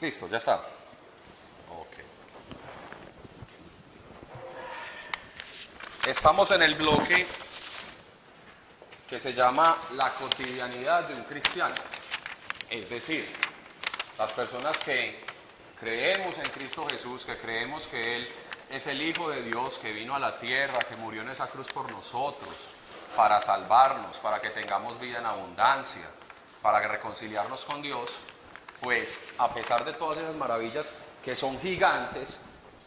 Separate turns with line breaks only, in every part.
Listo, ya está. Ok. Estamos en el bloque que se llama la cotidianidad de un cristiano. Es decir, las personas que creemos en Cristo Jesús, que creemos que Él es el Hijo de Dios, que vino a la tierra, que murió en esa cruz por nosotros, para salvarnos, para que tengamos vida en abundancia, para reconciliarnos con Dios, pues a pesar de todas esas maravillas que son gigantes,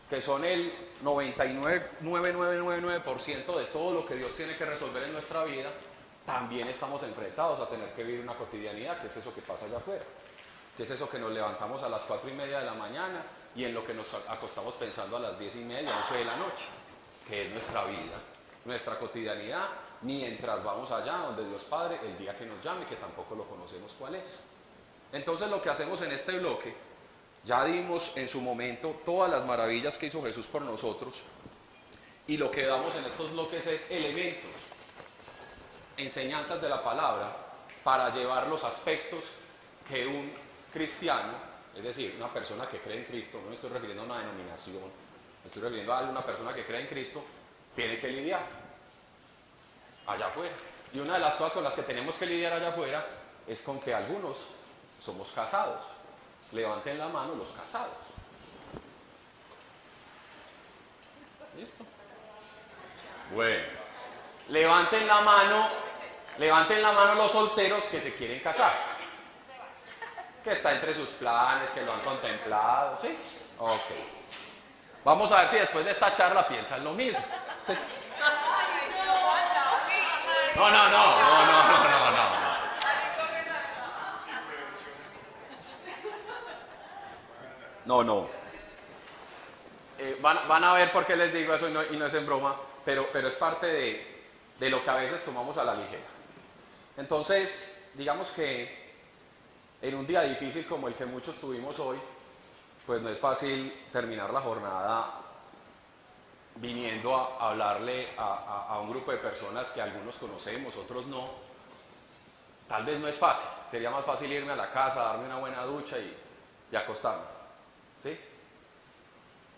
que son el 99,9999% de todo lo que Dios tiene que resolver en nuestra vida, también estamos enfrentados a tener que vivir una cotidianidad, que es eso que pasa allá afuera, que es eso que nos levantamos a las 4 y media de la mañana y en lo que nos acostamos pensando a las 10 y media, 11 de la noche, que es nuestra vida, nuestra cotidianidad, mientras vamos allá donde Dios Padre, el día que nos llame, que tampoco lo conocemos cuál es. Entonces lo que hacemos en este bloque, ya dimos en su momento todas las maravillas que hizo Jesús por nosotros y lo que damos en estos bloques es elementos, enseñanzas de la palabra para llevar los aspectos que un cristiano, es decir, una persona que cree en Cristo, no me estoy refiriendo a una denominación, me estoy refiriendo a una persona que cree en Cristo, tiene que lidiar allá afuera. Y una de las cosas con las que tenemos que lidiar allá afuera es con que algunos somos casados. Levanten la mano los casados. ¿Listo? Bueno, levanten la mano, levanten la mano los solteros que se quieren casar. Que está entre sus planes, que lo han contemplado, ¿sí? Ok. Vamos a ver si después de esta charla piensan lo mismo. No, no, no, no, no, no, no, no. No, no. Eh, van, a ver por qué les digo eso y no, es en broma, pero, pero es parte de, de, lo que a veces tomamos a la ligera. Entonces, digamos que en un día difícil como el que muchos tuvimos hoy, pues no es fácil terminar la jornada viniendo a, hablarle a, un grupo de personas que algunos conocemos, otros no. Tal vez no es fácil, sería más fácil irme a la casa, darme una buena ducha y, y acostarme. ¿Sí?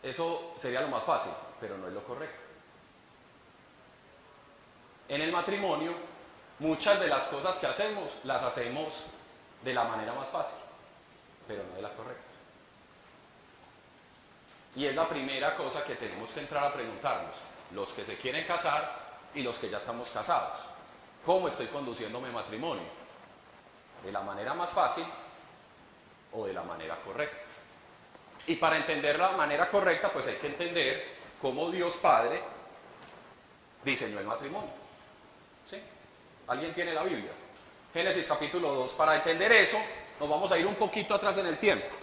Eso sería lo más fácil, pero no es lo correcto. En el matrimonio, muchas de las cosas que hacemos las hacemos de la manera más fácil, pero no de la correcta. Y es la primera cosa que tenemos que entrar a preguntarnos, los que se quieren casar y los que ya estamos casados. ¿Cómo estoy conduciendo mi matrimonio? ¿De la manera más fácil o de la manera correcta? Y para entender la manera correcta, pues hay que entender cómo Dios Padre diseñó el matrimonio. ¿Sí? ¿Alguien tiene la Biblia? Génesis capítulo 2. Para entender eso, nos vamos a ir un poquito atrás en el tiempo.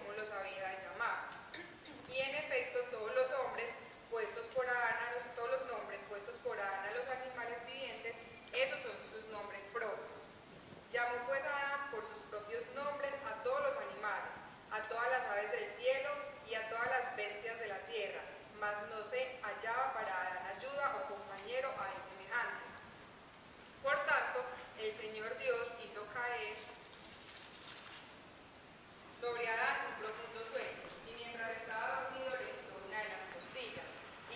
puestos por Ana, los, todos los nombres puestos por Ana a los animales vivientes, esos
son sus nombres propios. Llamó pues a Adán por sus propios nombres a todos los animales, a todas las aves del cielo y a todas las bestias de la tierra, mas no se hallaba para Adán ayuda o compañero a él semejante. Por tanto, el Señor Dios hizo caer sobre Adán un profundo sueño, y mientras estaba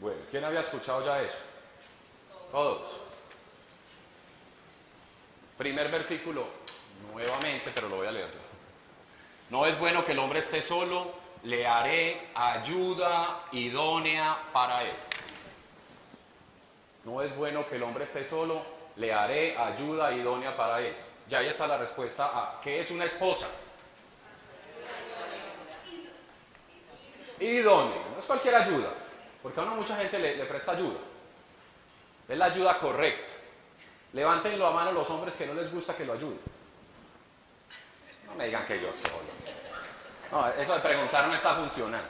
Bueno, ¿quién había escuchado ya eso? Todos. Primer versículo, nuevamente, pero lo voy a leer. No es bueno que el hombre esté solo, le haré ayuda idónea para él. No es bueno que el hombre esté solo, le haré ayuda idónea para él. Ya ahí está la respuesta a qué es una esposa. Idónea, no es cualquier ayuda, porque a uno mucha gente le, presta ayuda. Es la ayuda correcta. Levanten la mano los hombres que no les gusta que lo ayuden. No me digan que yo solo. No, eso de preguntar no está funcionando.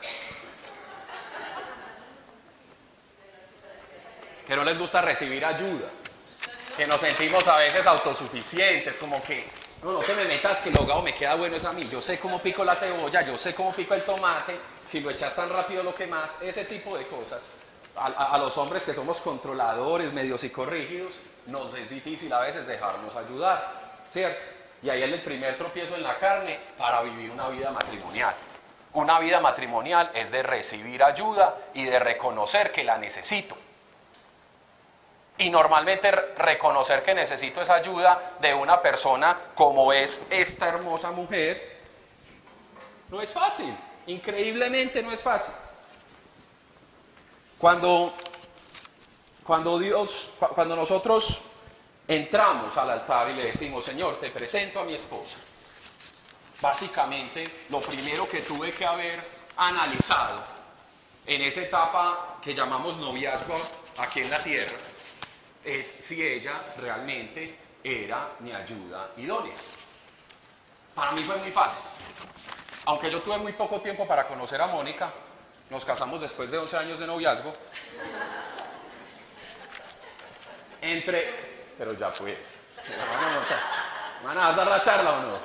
Que no les gusta recibir ayuda. Que nos sentimos a veces autosuficientes, como que, no, no te me metas que el hogado me queda bueno es a mí. Yo sé cómo pico la cebolla, yo sé cómo pico el tomate, si lo echas tan rápido lo que más, ese tipo de cosas. A, a, los hombres que somos controladores, medios psicorrígidos, nos es difícil a veces dejarnos ayudar, ¿cierto? Y ahí es el primer tropiezo en la carne para vivir una vida matrimonial. Una vida matrimonial es de recibir ayuda y de reconocer que la necesito. Y normalmente reconocer que necesito esa ayuda de una persona como es esta hermosa mujer, no es fácil. Increíblemente no es fácil. Cuando, cuando Dios, cuando nosotros entramos al altar y le decimos, Señor, te presento a mi esposa. Básicamente, lo primero que tuve que haber analizado en esa etapa que llamamos noviazgo aquí en la tierra es si ella realmente era mi ayuda idónea. Para mí fue muy fácil. Aunque yo tuve muy poco tiempo para conocer a Mónica, nos casamos después de 11 años de noviazgo. Entre pero ya pues. ¿Van a dar la charla o no?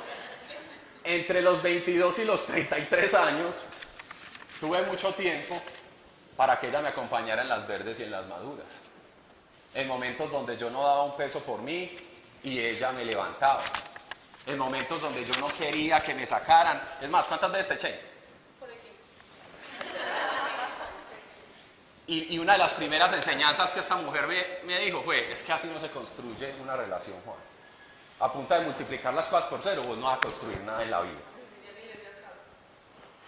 Entre los 22 y los 33 años, tuve mucho tiempo para que ella me acompañara en las verdes y en las maduras. En momentos donde yo no daba un peso por mí y ella me levantaba. En momentos donde yo no quería que me sacaran. Es más, ¿cuántas veces te eché? Y, y, una de las primeras enseñanzas que esta mujer me, me, dijo fue, es que así no se construye una relación, Juan. A punta de multiplicar las cosas por cero, vos no vas a construir nada en la vida.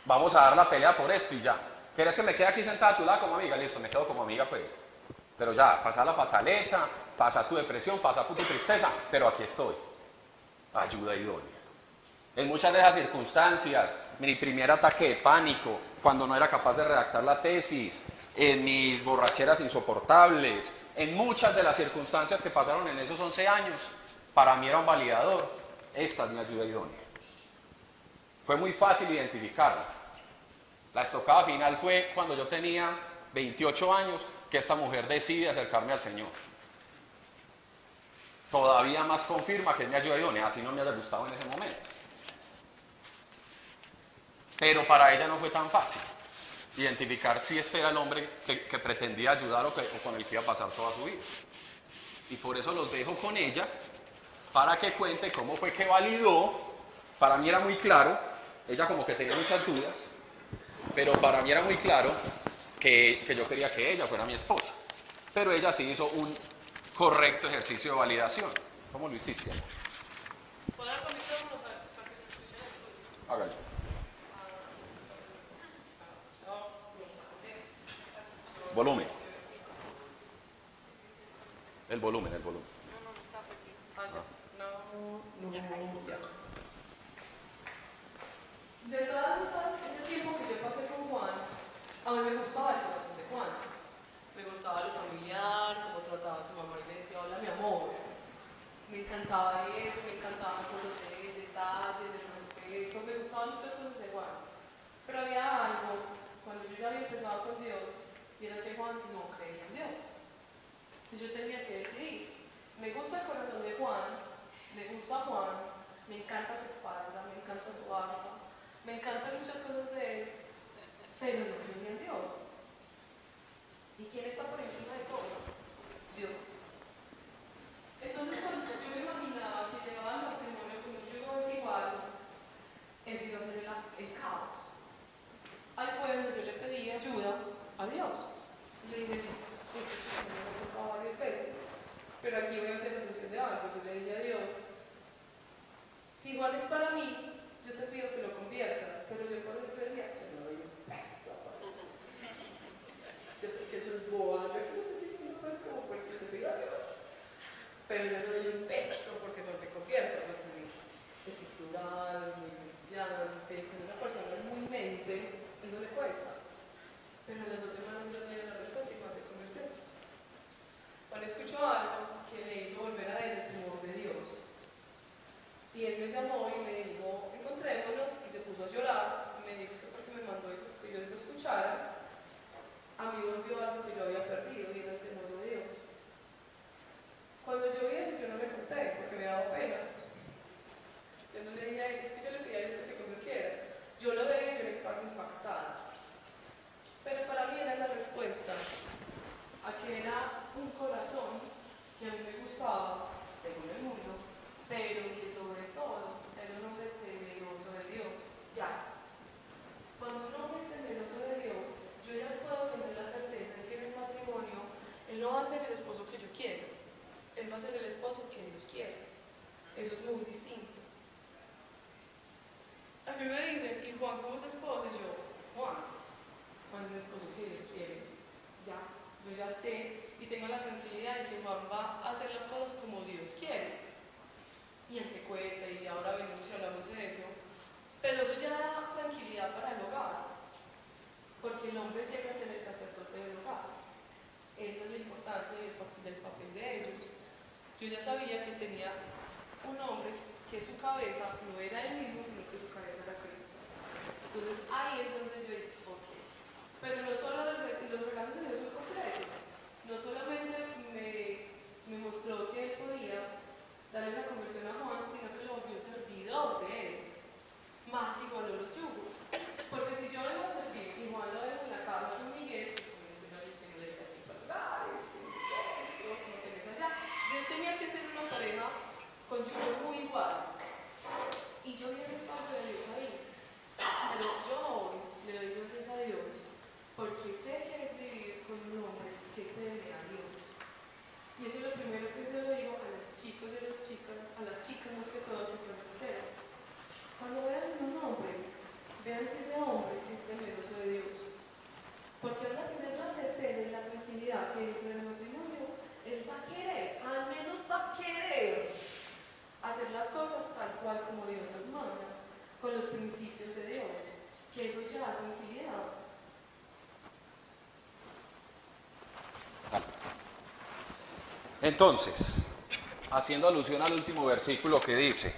Vamos a dar la pelea por esto y ya. ¿Quieres que me quede aquí sentada a tu lado como amiga? Listo, me quedo como amiga pues. Pero ya, pasa la pataleta, pasa tu depresión, pasa tu tristeza, pero aquí estoy. Ayuda idónea. En muchas de esas circunstancias, mi primer ataque de pánico, cuando no era capaz de redactar la tesis, en mis borracheras insoportables, en muchas de las circunstancias que pasaron en esos 11 años, para mí era un validador. Esta es mi ayuda idónea. Fue muy fácil identificarla. La estocada final fue cuando yo tenía 28 años que esta mujer decide acercarme al Señor. Todavía más confirma que es mi ayuda idónea, así no me haya gustado en ese momento. Pero para ella no fue tan fácil identificar si este era el hombre que, pretendía ayudar o, o, con el que iba a pasar toda su vida. Y por eso los dejo con ella para que cuente cómo fue que validó. Para mí era muy claro, ella como que tenía muchas dudas, pero para mí era muy claro que, que yo quería que ella fuera mi esposa. Pero ella sí hizo un correcto ejercicio de validación. ¿Cómo lo hiciste? Hágalo. Volumen. El volumen, el volumen.
De todas esas, ese tiempo que yo pasé con Juan, a mí me gustaba el corazón de Juan. Me gustaba lo familiar, cómo trataba a su mamá y le decía, hola mi amor. Me encantaba eso, me encantaban cosas de detalles, de respeto, me gustaban muchas cosas de Juan. Pero había algo, Yo ya sabía que tenía un hombre que su cabeza no era él mismo, sino que su cabeza era Cristo. Entonces ahí es donde yo dije, ok. Pero no solo los, los regalos de Dios son completos. No solamente me, mostró que él podía darle la conversión a Juan, sino que lo volvió servidor de él. Más igualó los yugos. Porque si yo a servir y Juan lo dejo en la casa con Miguel, obviamente no dice que le diga así lugares, esto, como tenés allá. Dios tenía que ser una pareja con Y yo vi el respaldo de Dios ahí. Pero yo hoy le doy gracias a Dios porque sé que es vivir con un hombre que teme a Dios. Y eso es lo primero que yo le digo a los chicos y a las chicas, a las chicas más que todo que están solteras. Cuando vean un hombre, vean si ese hombre es temeroso de Dios. Porque van tener la certeza y la tranquilidad que dentro del matrimonio él va a querer, al menos va a querer hacer las cosas tal cual como Dios las manda, con los principios de Dios, que eso ya da tranquilidad.
Entonces, haciendo alusión al último versículo que dice,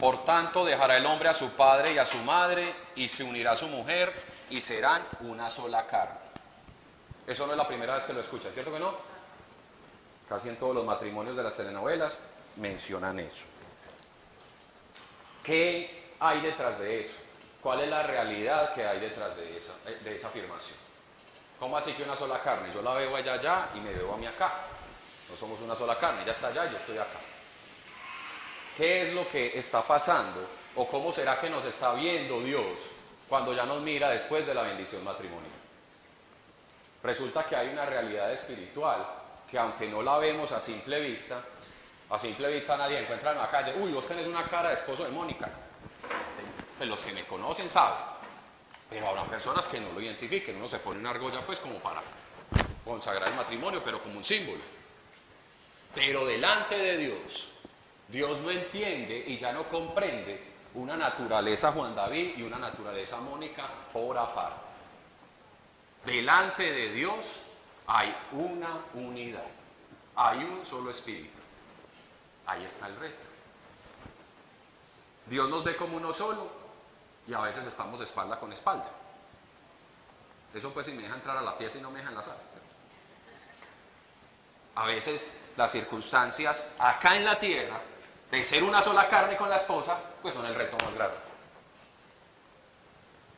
por tanto dejará el hombre a su padre y a su madre y se unirá a su mujer y serán una sola carne. Eso no es la primera vez que lo escuchan, ¿cierto que no? Casi en todos los matrimonios de las telenovelas mencionan eso. ¿Qué hay detrás de eso? ¿Cuál es la realidad que hay detrás de esa, de esa afirmación? ¿Cómo así que una sola carne? Yo la veo allá allá y me veo a mí acá. No somos una sola carne, ella está allá yo estoy acá. ¿Qué es lo que está pasando? ¿O cómo será que nos está viendo Dios cuando ya nos mira después de la bendición matrimonial? Resulta que hay una realidad espiritual que aunque no la vemos a simple vista, a simple vista nadie encuentra en la calle, uy, vos tenés una cara de esposo de Mónica. Pues los que me conocen saben. Pero habrá personas que no lo identifiquen, uno se pone una argolla pues como para consagrar el matrimonio, pero como un símbolo. Pero delante de Dios, Dios no entiende y ya no comprende una naturaleza Juan David y una naturaleza Mónica por aparte. Delante de Dios hay una unidad, hay un solo espíritu. Ahí está el reto. Dios nos ve como uno solo y a veces estamos espalda con espalda. Eso pues si me deja entrar a la pieza y no me deja enlazar. ¿cierto? A veces las circunstancias acá en la tierra de ser una sola carne con la esposa, pues son el reto más grande.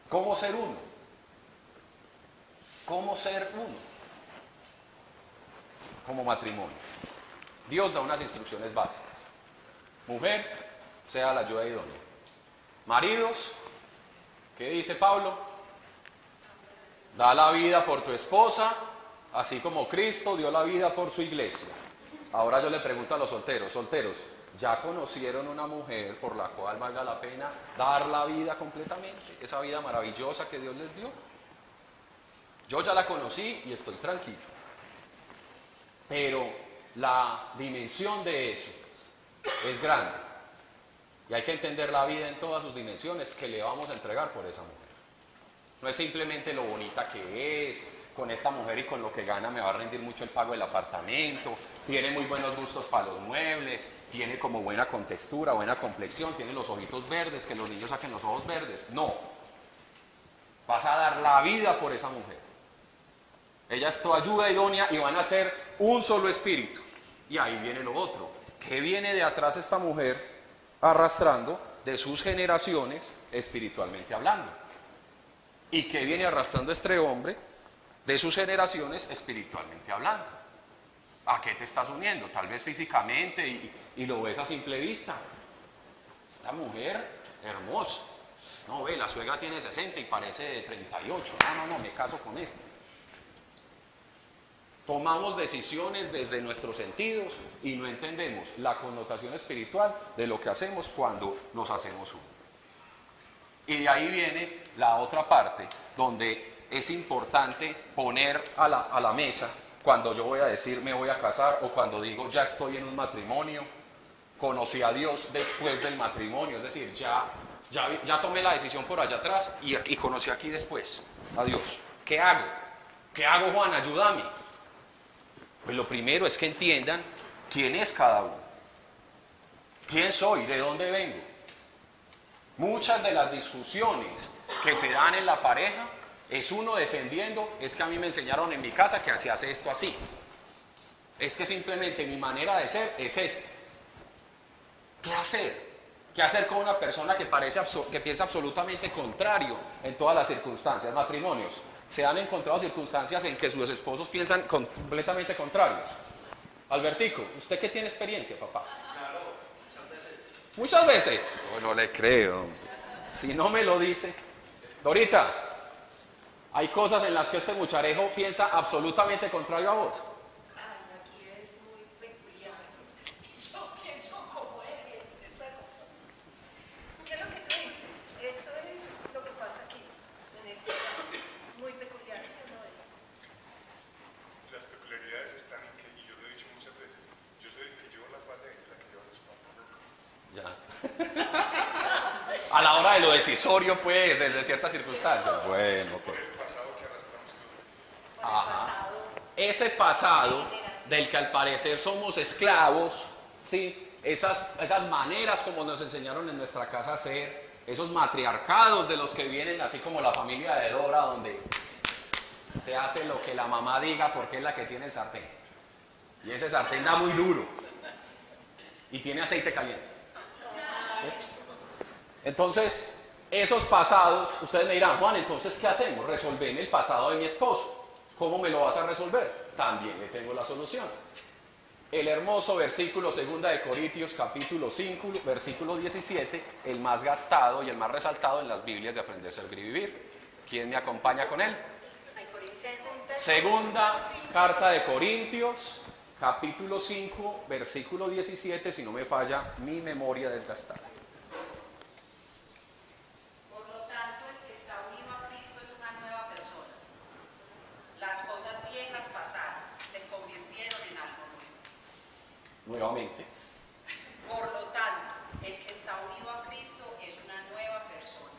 ¿Cómo ser uno? ¿Cómo ser uno? Como matrimonio. Dios da unas instrucciones básicas. Mujer, sea la ayuda idónea. Maridos, ¿qué dice Pablo? Da la vida por tu esposa, así como Cristo dio la vida por su iglesia. Ahora yo le pregunto a los solteros, solteros, ya conocieron una mujer por la cual valga la pena dar la vida completamente, esa vida maravillosa que Dios les dio. Yo ya la conocí y estoy tranquilo. Pero la dimensión de eso es grande. Y hay que entender la vida en todas sus dimensiones que le vamos a entregar por esa mujer. No es simplemente lo bonita que es, con esta mujer y con lo que gana me va a rendir mucho el pago del apartamento, tiene muy buenos gustos para los muebles, tiene como buena contextura, buena complexión, tiene los ojitos verdes, que los niños saquen los ojos verdes. No. Vas a dar la vida por esa mujer. Ella es tu ayuda idónea y van a ser un solo espíritu. Y ahí viene lo otro. ¿Qué viene de atrás esta mujer arrastrando de sus generaciones espiritualmente hablando? ¿Y qué viene arrastrando este hombre de sus generaciones espiritualmente hablando? ¿A qué te estás uniendo? Tal vez físicamente y, lo ves a simple vista. Esta mujer hermosa. No, ve, la suegra tiene 60 y parece de 38. No, no, no, me caso con esta. Tomamos decisiones desde nuestros sentidos y no entendemos la connotación espiritual de lo que hacemos cuando nos hacemos uno. Y de ahí viene la otra parte, donde es importante poner a la, a la mesa cuando yo voy a decir me voy a casar o cuando digo ya estoy en un matrimonio, conocí a Dios después del matrimonio, es decir, ya, ya, ya tomé la decisión por allá atrás y, y conocí aquí después a Dios. ¿Qué hago? ¿Qué hago Juan? Ayúdame. Pues lo primero es que entiendan quién es cada uno. ¿Quién soy? ¿De dónde vengo? Muchas de las discusiones que se dan en la pareja es uno defendiendo, es que a mí me enseñaron en mi casa que se hace esto así. Es que simplemente mi manera de ser es esta. ¿Qué hacer? ¿Qué hacer con una persona que, parece, que piensa absolutamente contrario en todas las circunstancias? Matrimonios se han encontrado circunstancias en que sus esposos piensan completamente contrarios. Albertico, ¿usted qué tiene experiencia, papá? Claro, muchas veces. Muchas veces. No le creo. Si no me lo dice. Dorita, hay cosas en las que este mucharejo piensa absolutamente contrario a vos. a la hora de lo decisorio, pues, desde ciertas circunstancias. Bueno. Ese pasado del que al parecer somos esclavos, ¿sí? Esas, esas maneras como nos enseñaron en nuestra casa a ser, esos matriarcados de los que vienen, así como la familia de Dora, donde se hace lo que la mamá diga porque es la que tiene el sartén. Y ese sartén da muy duro. Y tiene aceite caliente. Entonces, esos pasados, ustedes me dirán, Juan, entonces, ¿qué hacemos? Resolverme el pasado de mi esposo. ¿Cómo me lo vas a resolver? También le tengo la solución. El hermoso versículo 2 de Corintios capítulo 5, versículo 17, el más gastado y el más resaltado en las Biblias de Aprender, Servir y Vivir. ¿Quién me acompaña con él? Segunda carta de Corintios, capítulo 5, versículo 17, si no me falla mi memoria desgastada. Nuevamente.
Por lo tanto, el que está unido a Cristo es una nueva persona.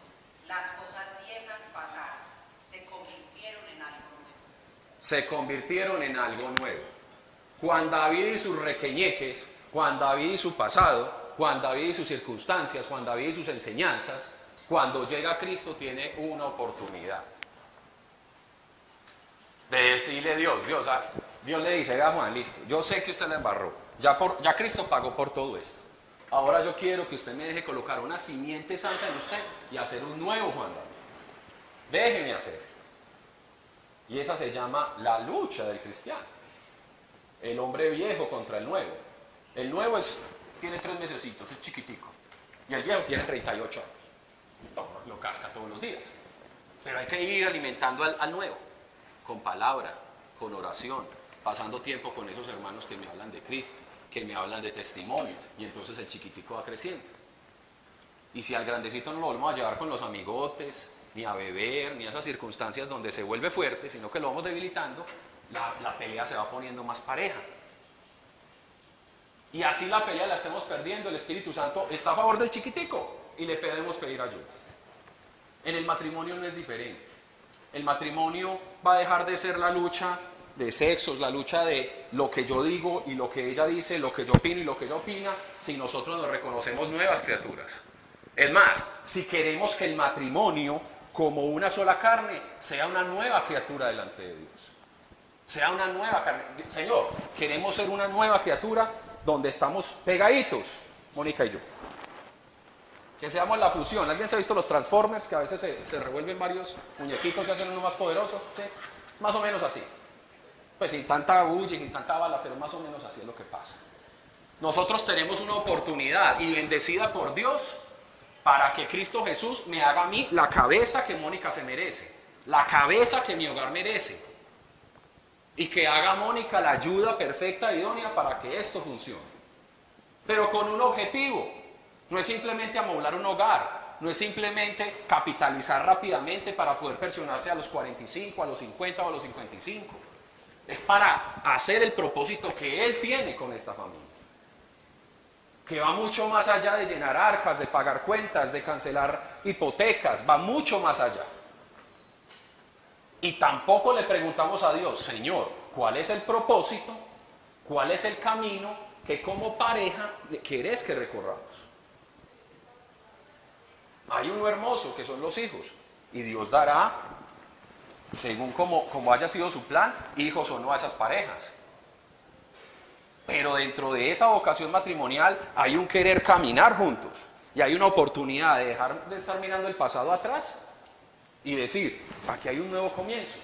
Las cosas viejas pasadas se convirtieron en algo nuevo.
Se convirtieron en algo nuevo. Juan David y sus requeñeques, Juan David y su pasado, Juan David y sus circunstancias, Juan David y sus enseñanzas, cuando llega a Cristo tiene una oportunidad de decirle a Dios, Dios, ah, Dios le dice, a Juan, listo, yo sé que usted le embarró, ya, Cristo pagó por todo esto. Ahora yo quiero que usted me deje colocar una simiente santa en usted y hacer un nuevo Juan Déjeme hacer. Y esa se llama la lucha del cristiano. El hombre viejo contra el nuevo. El nuevo tiene tres mesecitos, es chiquitico. Y el viejo tiene 38 años. lo casca todos los días. Pero hay que ir alimentando al nuevo. Con palabra, con oración, pasando tiempo con esos hermanos que me hablan de Cristo, que me hablan de testimonio, y entonces el chiquitico va creciendo. Y si al grandecito no lo volvemos a llevar con los amigotes, ni a beber, ni a esas circunstancias donde se vuelve fuerte, sino que lo vamos debilitando, la, la pelea se va poniendo más pareja. Y así la pelea la estemos perdiendo, el Espíritu Santo está a favor del chiquitico y le podemos pedir ayuda. En el matrimonio no es diferente. El matrimonio va a dejar de ser la lucha de sexos, la lucha de lo que yo digo y lo que ella dice, lo que yo opino y lo que ella opina, si nosotros nos reconocemos nuevas criaturas. Es más, si queremos que el matrimonio, como una sola carne, sea una nueva criatura delante de Dios. Sea una nueva carne. Señor, queremos ser una nueva criatura donde estamos pegaditos, Mónica y yo. Que seamos la fusión. ¿Alguien se ha visto los Transformers? Que a veces se, revuelven varios muñequitos y hacen uno más poderoso. ¿Sí? Más o menos así. Pues sin tanta bulla y sin tanta bala, pero más o menos así es lo que pasa. Nosotros tenemos una oportunidad y bendecida por Dios para que Cristo Jesús me haga a mí la cabeza que Mónica se merece, la cabeza que mi hogar merece. Y que haga Mónica la ayuda perfecta y idónea para que esto funcione. Pero con un objetivo, no es simplemente amoblar un hogar, no es simplemente capitalizar rápidamente para poder pensionarse a los 45, a los 50 o a los 55. Es para hacer el propósito que Él tiene con esta familia. Que va mucho más allá de llenar arcas, de pagar cuentas, de cancelar hipotecas, va mucho más allá. Y tampoco le preguntamos a Dios, Señor, ¿cuál es el propósito? ¿Cuál es el camino que como pareja querés que recorramos? hay uno hermoso que son los hijos. Y Dios dará, según como, haya sido su plan, hijos o no a esas parejas. Pero dentro de esa vocación matrimonial hay un querer caminar juntos. Y hay una oportunidad de dejar de estar mirando el pasado atrás y decir, aquí hay un nuevo comienzo.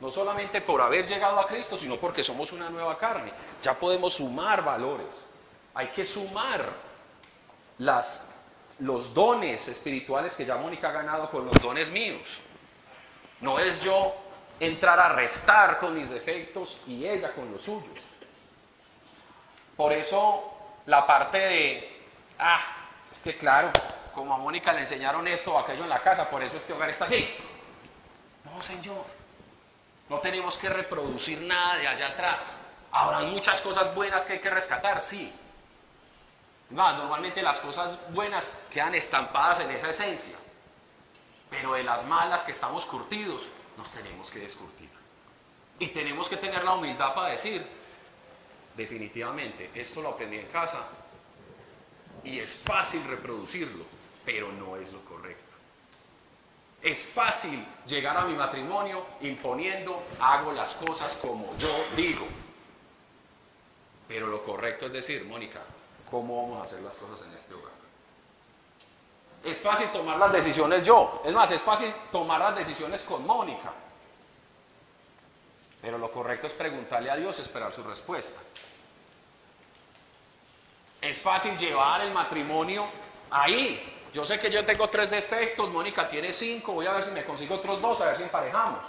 No solamente por haber llegado a Cristo, sino porque somos una nueva carne. Ya podemos sumar valores. Hay que sumar los dones espirituales que ya Mónica ha ganado con los dones míos. No es yo entrar a restar con mis defectos y ella con los suyos. Por eso la parte de, ah, es que claro, como a Mónica le enseñaron esto o aquello en la casa, por eso este hogar está así. No, señor, no tenemos que reproducir nada de allá atrás. Habrá muchas cosas buenas que hay que rescatar, sí, más, normalmente las cosas buenas quedan estampadas en esa esencia, pero de las malas que estamos curtidos, nos tenemos que descurtir. Y tenemos que tener la humildad para decir, definitivamente, esto lo aprendí en casa y es fácil reproducirlo, pero no es lo correcto. Es fácil llegar a mi matrimonio imponiendo, hago las cosas como yo digo. Pero lo correcto es decir, Mónica, cómo vamos a hacer las cosas en este hogar. Es fácil tomar las decisiones yo. Es más, es fácil tomar las decisiones con Mónica. Pero lo correcto es preguntarle a Dios esperar su respuesta. Es fácil llevar el matrimonio ahí. Yo sé que yo tengo tres defectos, Mónica tiene cinco, voy a ver si me consigo otros dos, a ver si emparejamos.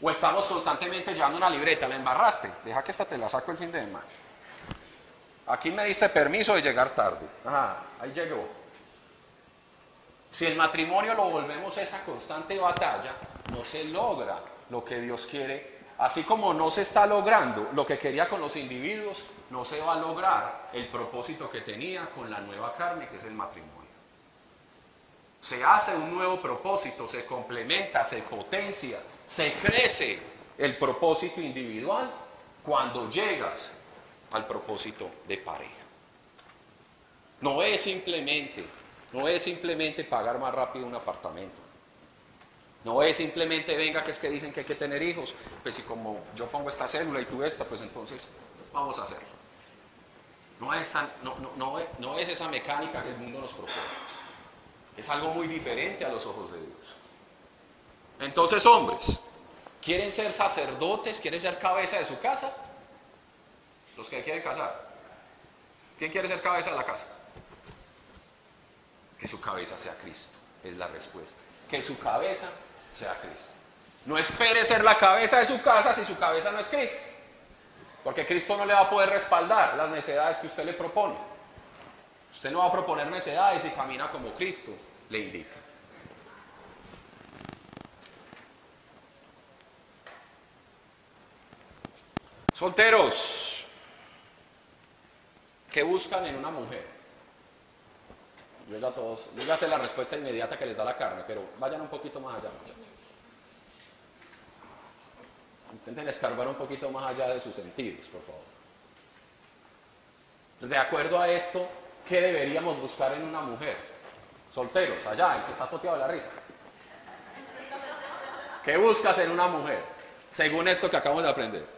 O estamos constantemente llevando una libreta, la embarraste, deja que esta te la saco el fin de semana. Aquí me diste permiso de llegar tarde. Ajá, ahí llegó. Si el matrimonio lo volvemos esa constante batalla, no se logra lo que Dios quiere. Así como no se está logrando lo que quería con los individuos, no se va a lograr el propósito que tenía con la nueva carne, que es el matrimonio. Se hace un nuevo propósito, se complementa, se potencia, se crece el propósito individual cuando llegas al propósito de pareja. No es simplemente, no es simplemente pagar más rápido un apartamento. No es simplemente, venga, que es que dicen que hay que tener hijos. Pues si como yo pongo esta célula y tú esta, pues entonces vamos a hacerlo. No es, tan, no, no, no es esa mecánica que el mundo nos propone. Es algo muy diferente a los ojos de Dios. Entonces, hombres, ¿quieren ser sacerdotes? ¿Quieren ser cabeza de su casa? Los que quieren casar. ¿Quién quiere ser cabeza de la casa? Que su cabeza sea Cristo, es la respuesta. Que su cabeza sea Cristo. No espere ser la cabeza de su casa si su cabeza no es Cristo. Porque Cristo no le va a poder respaldar las necesidades que usted le propone. Usted no va a proponer necedades y camina como Cristo le indica. Solteros, ¿qué buscan en una mujer? Yo ya todos, yo ya sé la respuesta inmediata que les da la carne, pero vayan un poquito más allá, muchachos. Intenten escarbar un poquito más allá de sus sentidos, por favor. De acuerdo a esto, ¿qué deberíamos buscar en una mujer? Solteros, allá, el que está toteado de la risa. ¿Qué buscas en una mujer? Según esto que acabamos de aprender.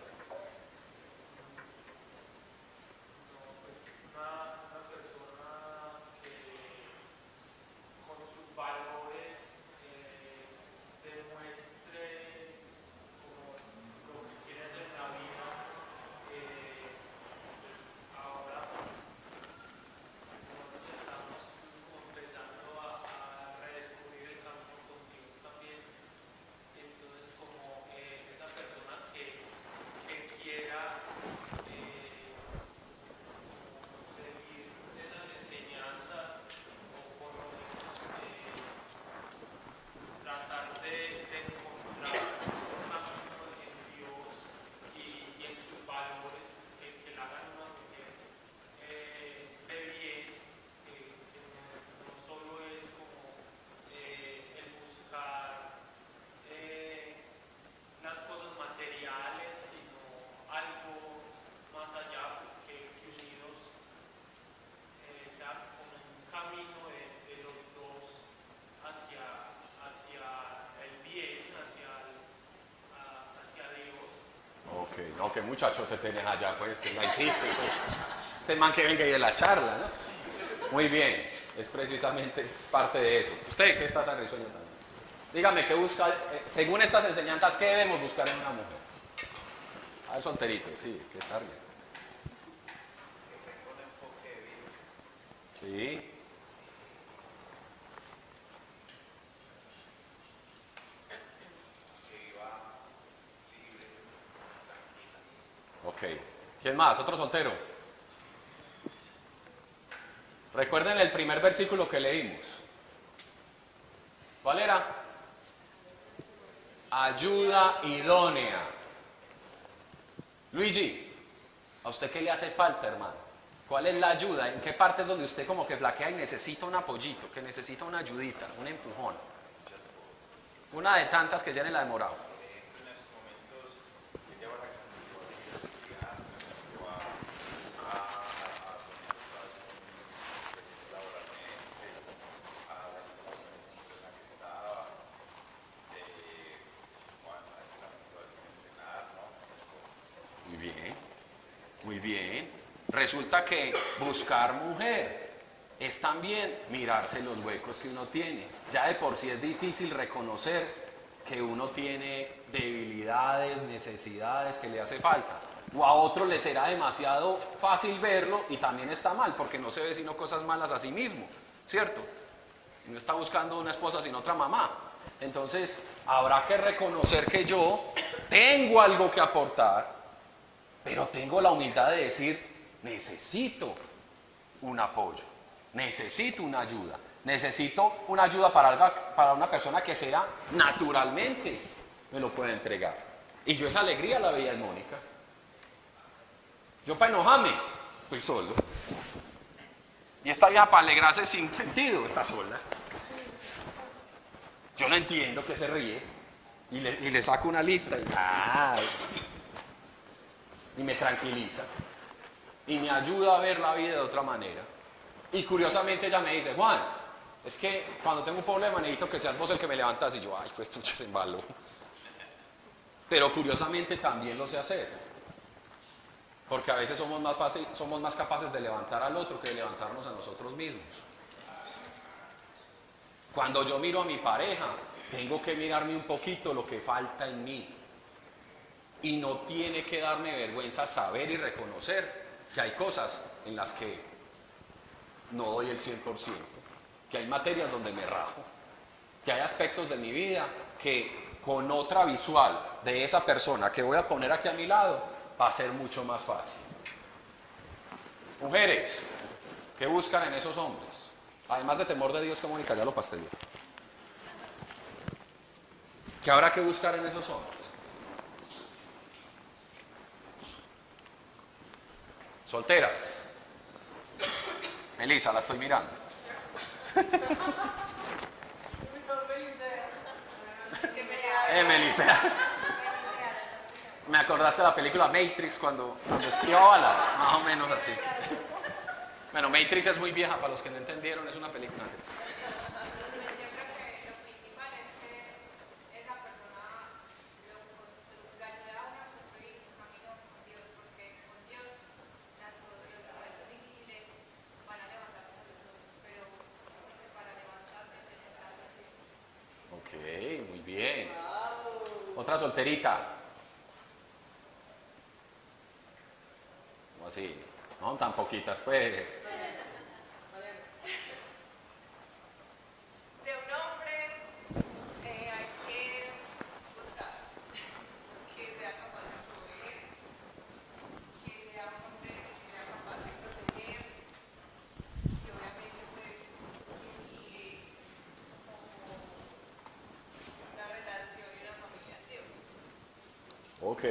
No, que muchacho te tenés allá, pues, te la hiciste. Pues. Este man que venga y de la charla, ¿no? Muy bien, es precisamente parte de eso. ¿Usted qué está tan risueño también? Dígame, ¿qué busca, eh, según estas enseñanzas, qué debemos buscar en una mujer? Ah, solterito, sí, que está bien. Sí. ¿Quién más? ¿Otro soltero? Recuerden el primer versículo que leímos. ¿Cuál era? Ayuda idónea. Luigi, ¿a usted qué le hace falta, hermano? ¿Cuál es la ayuda? ¿En qué parte es donde usted como que flaquea y necesita un apoyito, que necesita una ayudita, un empujón? Una de tantas que ya la demorado. Resulta que buscar mujer es también mirarse los huecos que uno tiene. Ya de por sí es difícil reconocer que uno tiene debilidades, necesidades que le hace falta. O a otro le será demasiado fácil verlo y también está mal, porque no se ve sino cosas malas a sí mismo, ¿cierto? No está buscando una esposa sino otra mamá. Entonces, habrá que reconocer que yo tengo algo que aportar, pero tengo la humildad de decir, necesito un apoyo, necesito una ayuda, necesito una ayuda para, para una persona que sea naturalmente me lo pueda entregar. Y yo esa alegría la veía en Mónica. Yo para enojarme, estoy solo. Y esta vieja para alegrarse sin sentido está sola. Yo no entiendo que se ríe. Y le, saco una lista y, y me tranquiliza y me ayuda a ver la vida de otra manera. Y curiosamente ella me dice, Juan, es que cuando tengo un problema necesito que seas vos el que me levantas y yo, ay, pues pucha, se embalo. Pero curiosamente también lo sé hacer. Porque a veces somos más, fácil, somos más capaces de levantar al otro que de levantarnos a nosotros mismos. Cuando yo miro a mi pareja, tengo que mirarme un poquito lo que falta en mí. Y no tiene que darme vergüenza saber y reconocer que hay cosas en las que no doy el 100%, que hay materias donde me rajo, que hay aspectos de mi vida que con otra visual de esa persona que voy a poner aquí a mi lado, va a ser mucho más fácil. Mujeres, ¿qué buscan en esos hombres? Además de temor de Dios, Mónica ya lo pasteló. ¿Qué habrá que buscar en esos hombres? Solteras. Elisa, la estoy mirando. Eh, Melissa. Me acordaste de la película Matrix cuando, cuando esquiva balas, más o menos así. Bueno, Matrix es muy vieja, para los que no entendieron, es una película.
Yo creo que lo principal es que esa persona lo, lo ayuda a uno a construir un camino con Dios, porque con Dios las cosas, los momentos difíciles van a levantarse a nosotros, pero para levantarse se necesita Dios.
Ok, muy bien. ¿Cómo así? No, tan poquitas, pues.
De un hombre eh, hay que buscar que sea capaz de proveer, que sea un hombre que sea capaz de proteger y obviamente pues y como una relación y una familia en Dios.
Ok.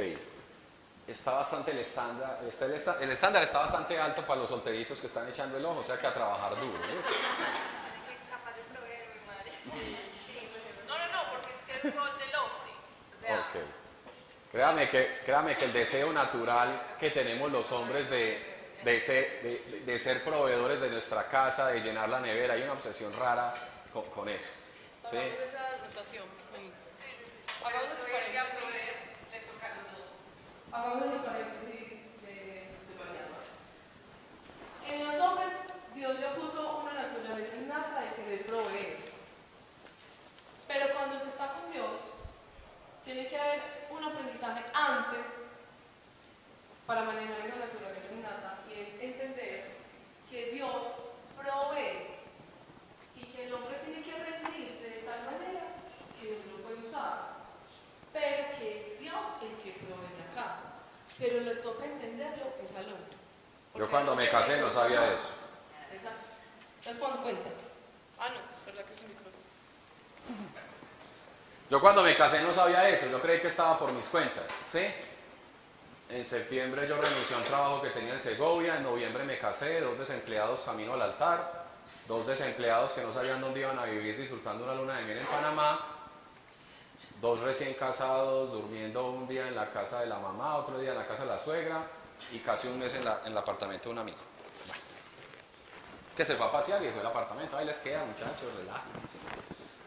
Está bastante el estándar, está el, esta- el estándar está bastante alto para los solteritos que están echando el ojo, o sea que a trabajar duro.
sí, pues, no, no, no, porque es que es rol del hombre. O sea,
Ok. Créame que, créame que el deseo natural que tenemos los hombres de, de ser, de- de ser proveedores de nuestra casa, de llenar la nevera, hay una obsesión rara con, con eso. ¿sí?
Hagamos esa rotación. vení.
por
Hagamos
eso
ese
ella
paréntesis.
proveer le toca a los dos.
Hagamos el paréntesis de, de mañana. En los hombres, Dios ya puso una naturaleza innata de querer proveer. Pero cuando se está con Dios, tiene que haber un aprendizaje antes para manejar esa naturaleza innata y es entender que Dios provee y que el hombre tiene que rendirse de tal manera que Dios lo puede usar pero que es Dios el que provee la casa. Pero le toca entenderlo es al hombre.
Yo
Porque
cuando
al
me
hombre
casé
le
no
toca-
sabía eso.
Exacto. Entonces cuando cuenta. Ah, no, verdad que es un micrófono.
Yo cuando me casé no sabía eso, yo creí que estaba por mis cuentas, ¿sí? En septiembre yo renuncié a un trabajo que tenía en Segovia, en noviembre me casé, dos desempleados camino al altar, dos desempleados que no sabían dónde iban a vivir disfrutando una luna de miel en Panamá, dos recién casados durmiendo un día en la casa de la mamá, otro día en la casa de la suegra y casi un mes en, la- en el apartamento de un amigo. Que se fue a pasear y dejó el apartamento, ahí les queda muchachos, relájense. sí.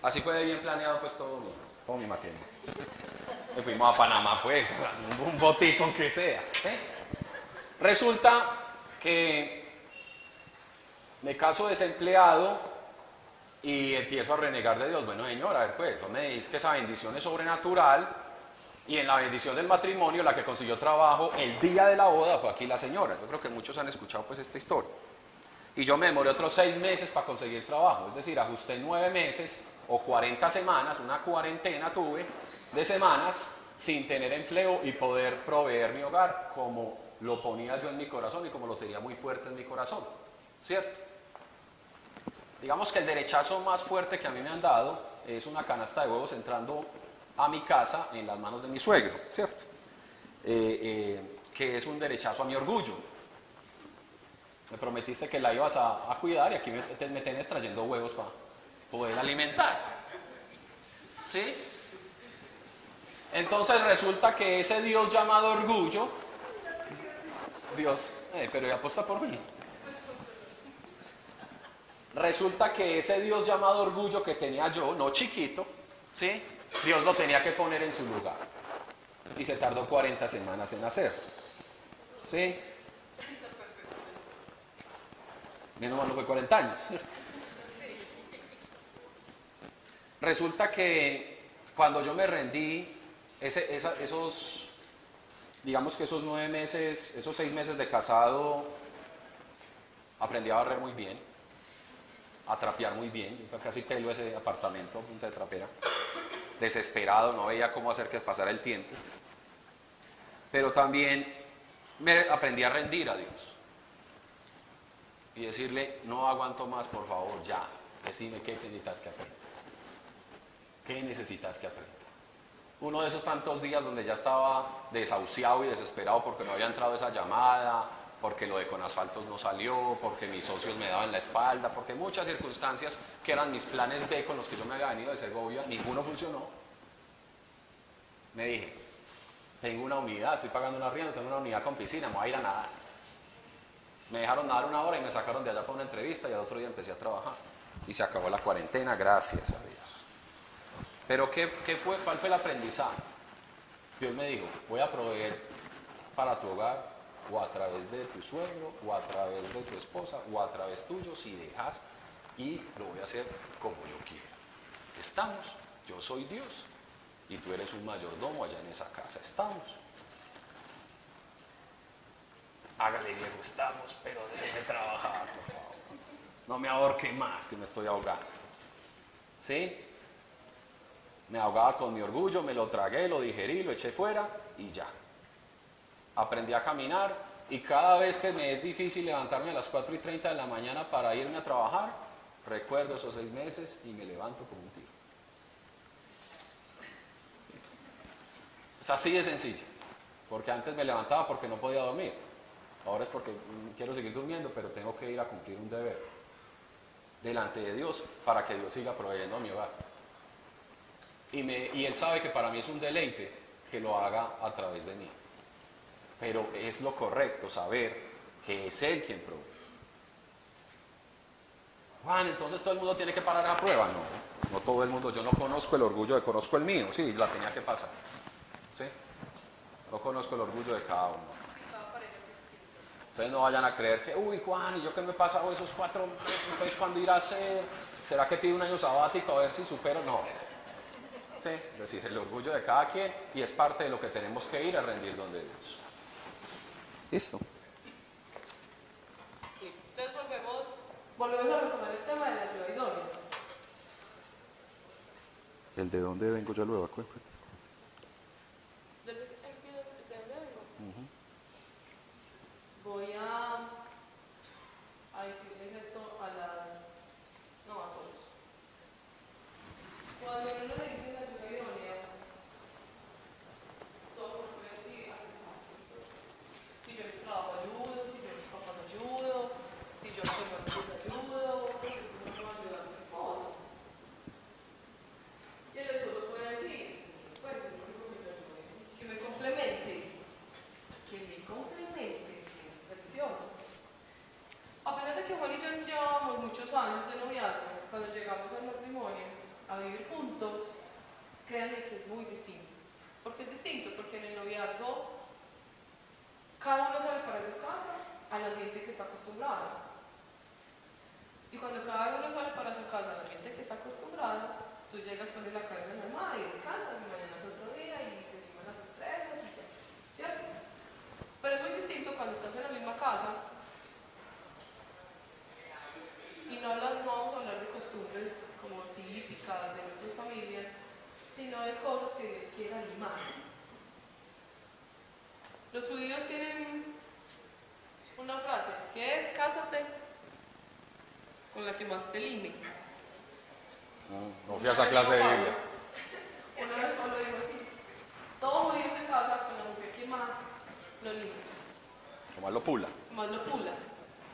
Así fue bien planeado pues todo mi, todo mi matrimonio. Fuimos a Panamá pues, un, botico que sea. Resulta que me caso desempleado y empiezo a renegar de Dios. Bueno, señor, a ver pues, no me dices que esa bendición es sobrenatural y en la bendición del matrimonio la que consiguió trabajo el día de la boda fue aquí la señora. Yo creo que muchos han escuchado pues esta historia. Y yo me demoré otros seis meses para conseguir trabajo, es decir, ajusté nueve meses o 40 semanas, una cuarentena tuve de semanas sin tener empleo y poder proveer mi hogar como lo ponía yo en mi corazón y como lo tenía muy fuerte en mi corazón, ¿cierto? Digamos que el derechazo más fuerte que a mí me han dado es una canasta de huevos entrando a mi casa en las manos de mi suegro, ¿cierto? Eh, eh, que es un derechazo a mi orgullo. Me prometiste que la ibas a, cuidar y aquí me, te- me tienes trayendo huevos para poder alimentar. ¿Sí? Entonces resulta que ese Dios llamado orgullo, Dios, eh, pero ya apuesta por mí. Resulta que ese Dios llamado orgullo que tenía yo, no chiquito, ¿sí? Dios lo tenía que poner en su lugar. Y se tardó 40 semanas en hacer. ¿Sí? Menos mal no fue 40 años. ¿cierto? Resulta que cuando yo me rendí, esos, digamos que esos nueve meses, esos seis meses de casado, aprendí a barrer muy bien, a trapear muy bien, yo casi pelo ese apartamento punta de trapera. desesperado, no veía cómo hacer que pasara el tiempo. Pero también me aprendí a rendir a Dios. Y decirle, no aguanto más, por favor, ya. Decime qué necesitas que aprenda. ¿Qué necesitas que aprenda? Uno de esos tantos días donde ya estaba desahuciado y desesperado porque no había entrado esa llamada, porque lo de con asfaltos no salió, porque mis socios me daban la espalda, porque muchas circunstancias que eran mis planes B con los que yo me había venido de Segovia, ninguno funcionó. Me dije, tengo una unidad, estoy pagando una arriendo, tengo una unidad con piscina, me voy a ir a nadar. Me dejaron nadar una hora y me sacaron de allá para una entrevista y al otro día empecé a trabajar. Y se acabó la cuarentena, gracias a Dios. Pero ¿qué, qué fue, ¿cuál fue el aprendizaje? Dios me dijo, voy a proveer para tu hogar o a través de tu suegro o a través de tu esposa o a través tuyo si dejas y lo voy a hacer como yo quiera. Estamos, yo soy Dios y tú eres un mayordomo allá en esa casa. Estamos. Hágale Diego, estamos, pero déjeme trabajar, por favor. No me ahorque más, que me estoy ahogando. ¿Sí? Me ahogaba con mi orgullo, me lo tragué, lo digerí, lo eché fuera y ya. Aprendí a caminar y cada vez que me es difícil levantarme a las 4 y 30 de la mañana para irme a trabajar, recuerdo esos seis meses y me levanto como un tiro. Es así de sencillo, porque antes me levantaba porque no podía dormir. Ahora es porque mm, quiero seguir durmiendo, pero tengo que ir a cumplir un deber delante de Dios para que Dios siga proveyendo a mi hogar. Y, Él sabe que para mí es un deleite que lo haga a través de mí. Pero es lo correcto saber que es Él quien provee. Juan, entonces todo el mundo tiene que parar a prueba. No, no todo el mundo. Yo no conozco el orgullo, conozco el mío. Sí, la tenía que pasar. ¿Sí? No conozco el orgullo de cada uno. Entonces no vayan a creer que, uy Juan, ¿y yo qué me he pasado esos cuatro meses? Entonces, ¿cuándo irá a ser? ¿Será que pido un año sabático a ver si supero? No. Es decir, el orgullo de cada quien y es parte de lo que tenemos que ir a rendir donde Dios. Listo.
Listo. Entonces volvemos, volvemos a retomar el tema de la ayuda idónea.
¿El de dónde vengo yo luego? Acuérdate.
¿De, de- de- de dónde vengo? Voy a, a decirles esto a las... no, a todos. Cuando a uno le dicen la ayuda idónea, todo el mundo puede decir, "Ah, si yo en mi trabajo ayudo, si yo en mis papás ayudo, si yo con mi amigos ayudo, si yo no puedo ayudar a mi esposo. Y el esposo puede decir, pues, yo no digo que yo ayude, que me complemente, que me complemente, eso es delicioso. A pesar de que Juan y yo llevábamos muchos años de noviazgo, cuando llegamos al matrimonio, a vivir juntos, créanme que es muy distinto. ¿Por qué es distinto? Porque en el noviazgo cada uno sale para su casa al ambiente que está acostumbrado. Y cuando cada uno sale para su casa al ambiente que está acostumbrado, tú llegas, pones la cabeza en la almohada y descansas y mañana es otro día y se firman las estrellas y ya, ¿cierto? Pero es muy distinto cuando estás en la misma casa y no, hablas- no vamos a hablar de costumbres como típicas de nuestras familias, sino de cosas que Dios quiere animar. Los judíos tienen una frase que es cásate con la
No fui a esa clase de Biblia.
Una vez Pablo dijo así, todo judío se casa con la mujer que más lo lime,
Como lo pula.
más lo pula.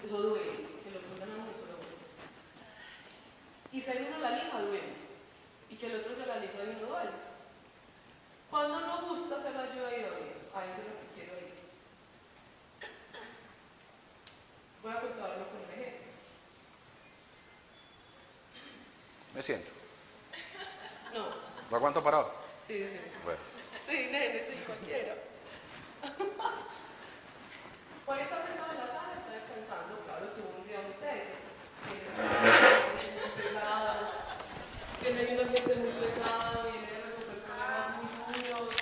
Eso duele, que lo pulan a uno, eso duele. Y ser uno la lija duele, y que el otro se la lija de uno duele. Cuando no gusta hacer la ayuda idónea, a eso es lo que quiero ir. Voy a contarlo con un ejemplo.
Me siento.
No,
¿Lo aguanto parado?
sí, sí.
Bueno.
Sí, nene, sí, cualquiera. Juan está sentado en la sala, está descansando, claro, tuvo un día muy pesado, tiene un ambiente muy pesado, viene de resolver problemas muy duros.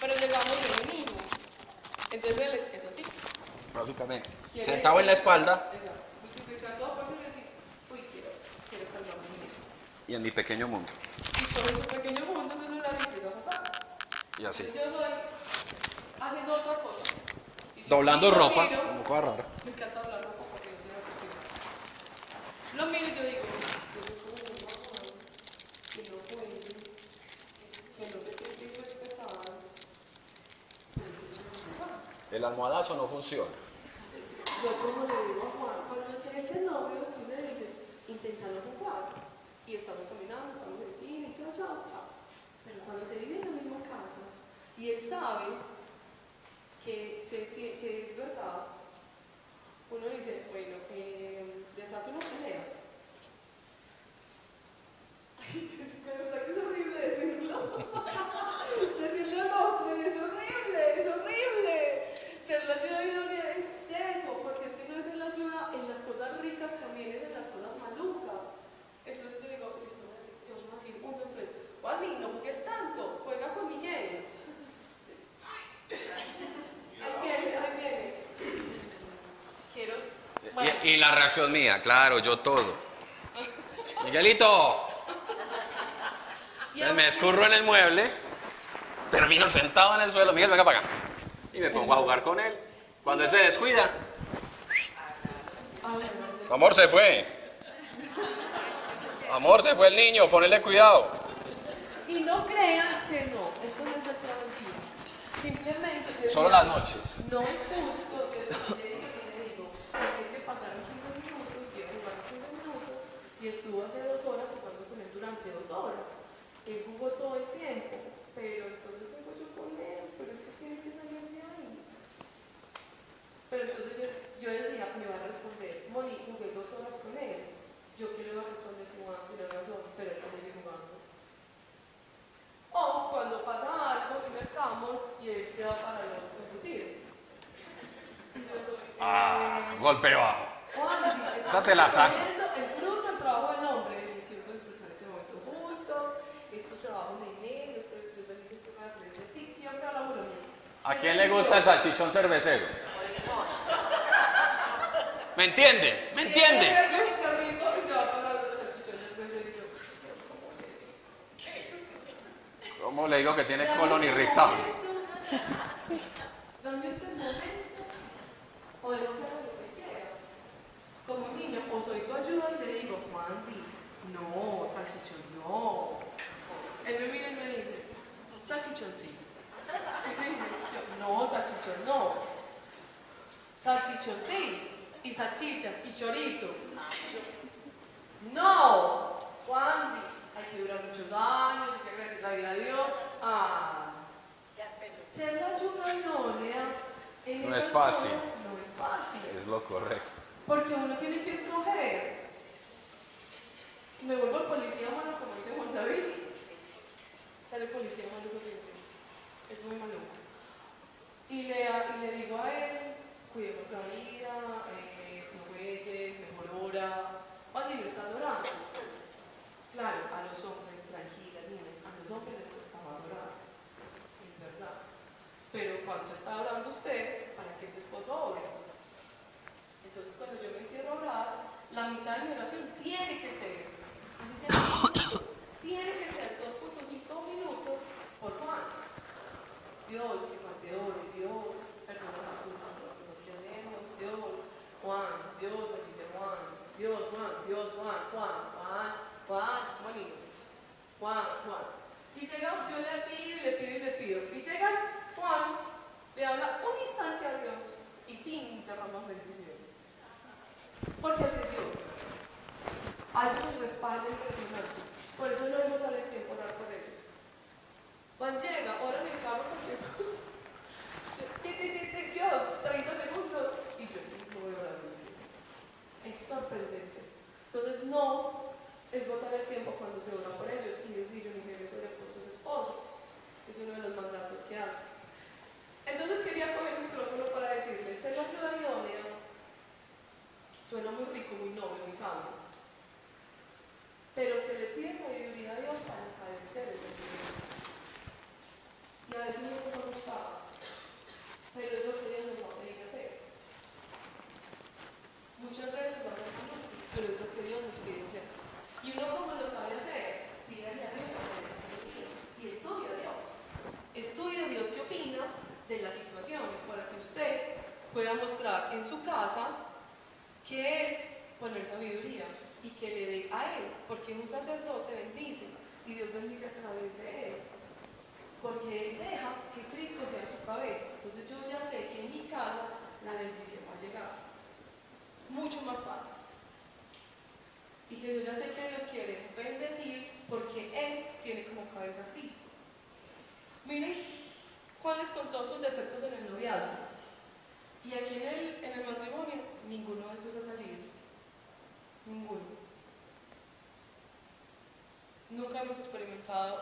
Pero llegamos de domingo. Entonces él es así.
Básicamente. Sentado en la espalda
Exacto. Multiplicar todo por sí y decir, uy, quiero, quiero calmar mi vida.
Y en mi pequeño mundo.
Y sobre ese pequeño mundo, entonces uno juegas y empieza a jugar.
Y así.
Yo soy haciendo otra cosa. Y
Doblando ropa,
miro-
como cosa rara.
Me encanta doblar ropa porque yo soy artística. Lo miro y yo digo, yo soy como un mamón, que no puede, que no se siente respetado.
El almohadazo no funciona.
Yo como le digo a Juan, cuando se este novio, tú le dices, inténtalo jugar. Y estamos caminando, estamos en cine, chao, chao, chao. Pero cuando se vive en la misma casa y él sabe que es verdad, uno dice, bueno, eh, desato una pelea. Ay, de verdad que es horrible decirlo. decirlo no, pero es horrible, es horrible. Ser la ayuda idónea es eso, porque es que no es en la ayuda en las cosas ricas, también es en las cosas malucas. Entonces yo digo, listo, voy a decir, yo voy a decir, uno, dos, tres, Juaní, no juegues tanto, juega con Miguel. Ahí viene, ahí viene. Quiero, bueno,
Y, la reacción mía, claro, yo todo. Miguelito, entonces me escurro en el mueble, termino sentado en el suelo. Miguel, venga para acá. Y me pongo a jugar con él. Cuando él se descuida, amor se fue. Amor se fue el niño, ponele cuidado.
Y no crean que no, esto no es de todo el día. Simplemente.
Solo las noches.
No es justo que le digo, que le digo, porque es que pasaron 15 minutos, llevo jugando 15 minutos y estuvo hace dos horas jugando con él durante dos horas. Él jugó todo el tiempo, pero entonces vengo yo con él, pero es que tiene que salir de ahí. Pero entonces yo, yo decía, me va a responder, Moni, jugué dos horas con él. Yo que le iba a responder si Juan tiene razón, pero él va a seguir jugando. O cuando pasa algo y mercamos y él se va para los soy,
Ah, golpe bajo. Esa te la saco.
comiendo El fruto, el trabajo del hombre, delicioso disfrutar este momento juntos, estos trabajos de enero, estoy yo también siempre voy a aprender de ti, siempre hablamos lo mismo.
¿A quién le gusta el salchichón cervecero? ¿Me entiende? ¿Me entiende? ¿Cómo le digo que tiene colon irritable?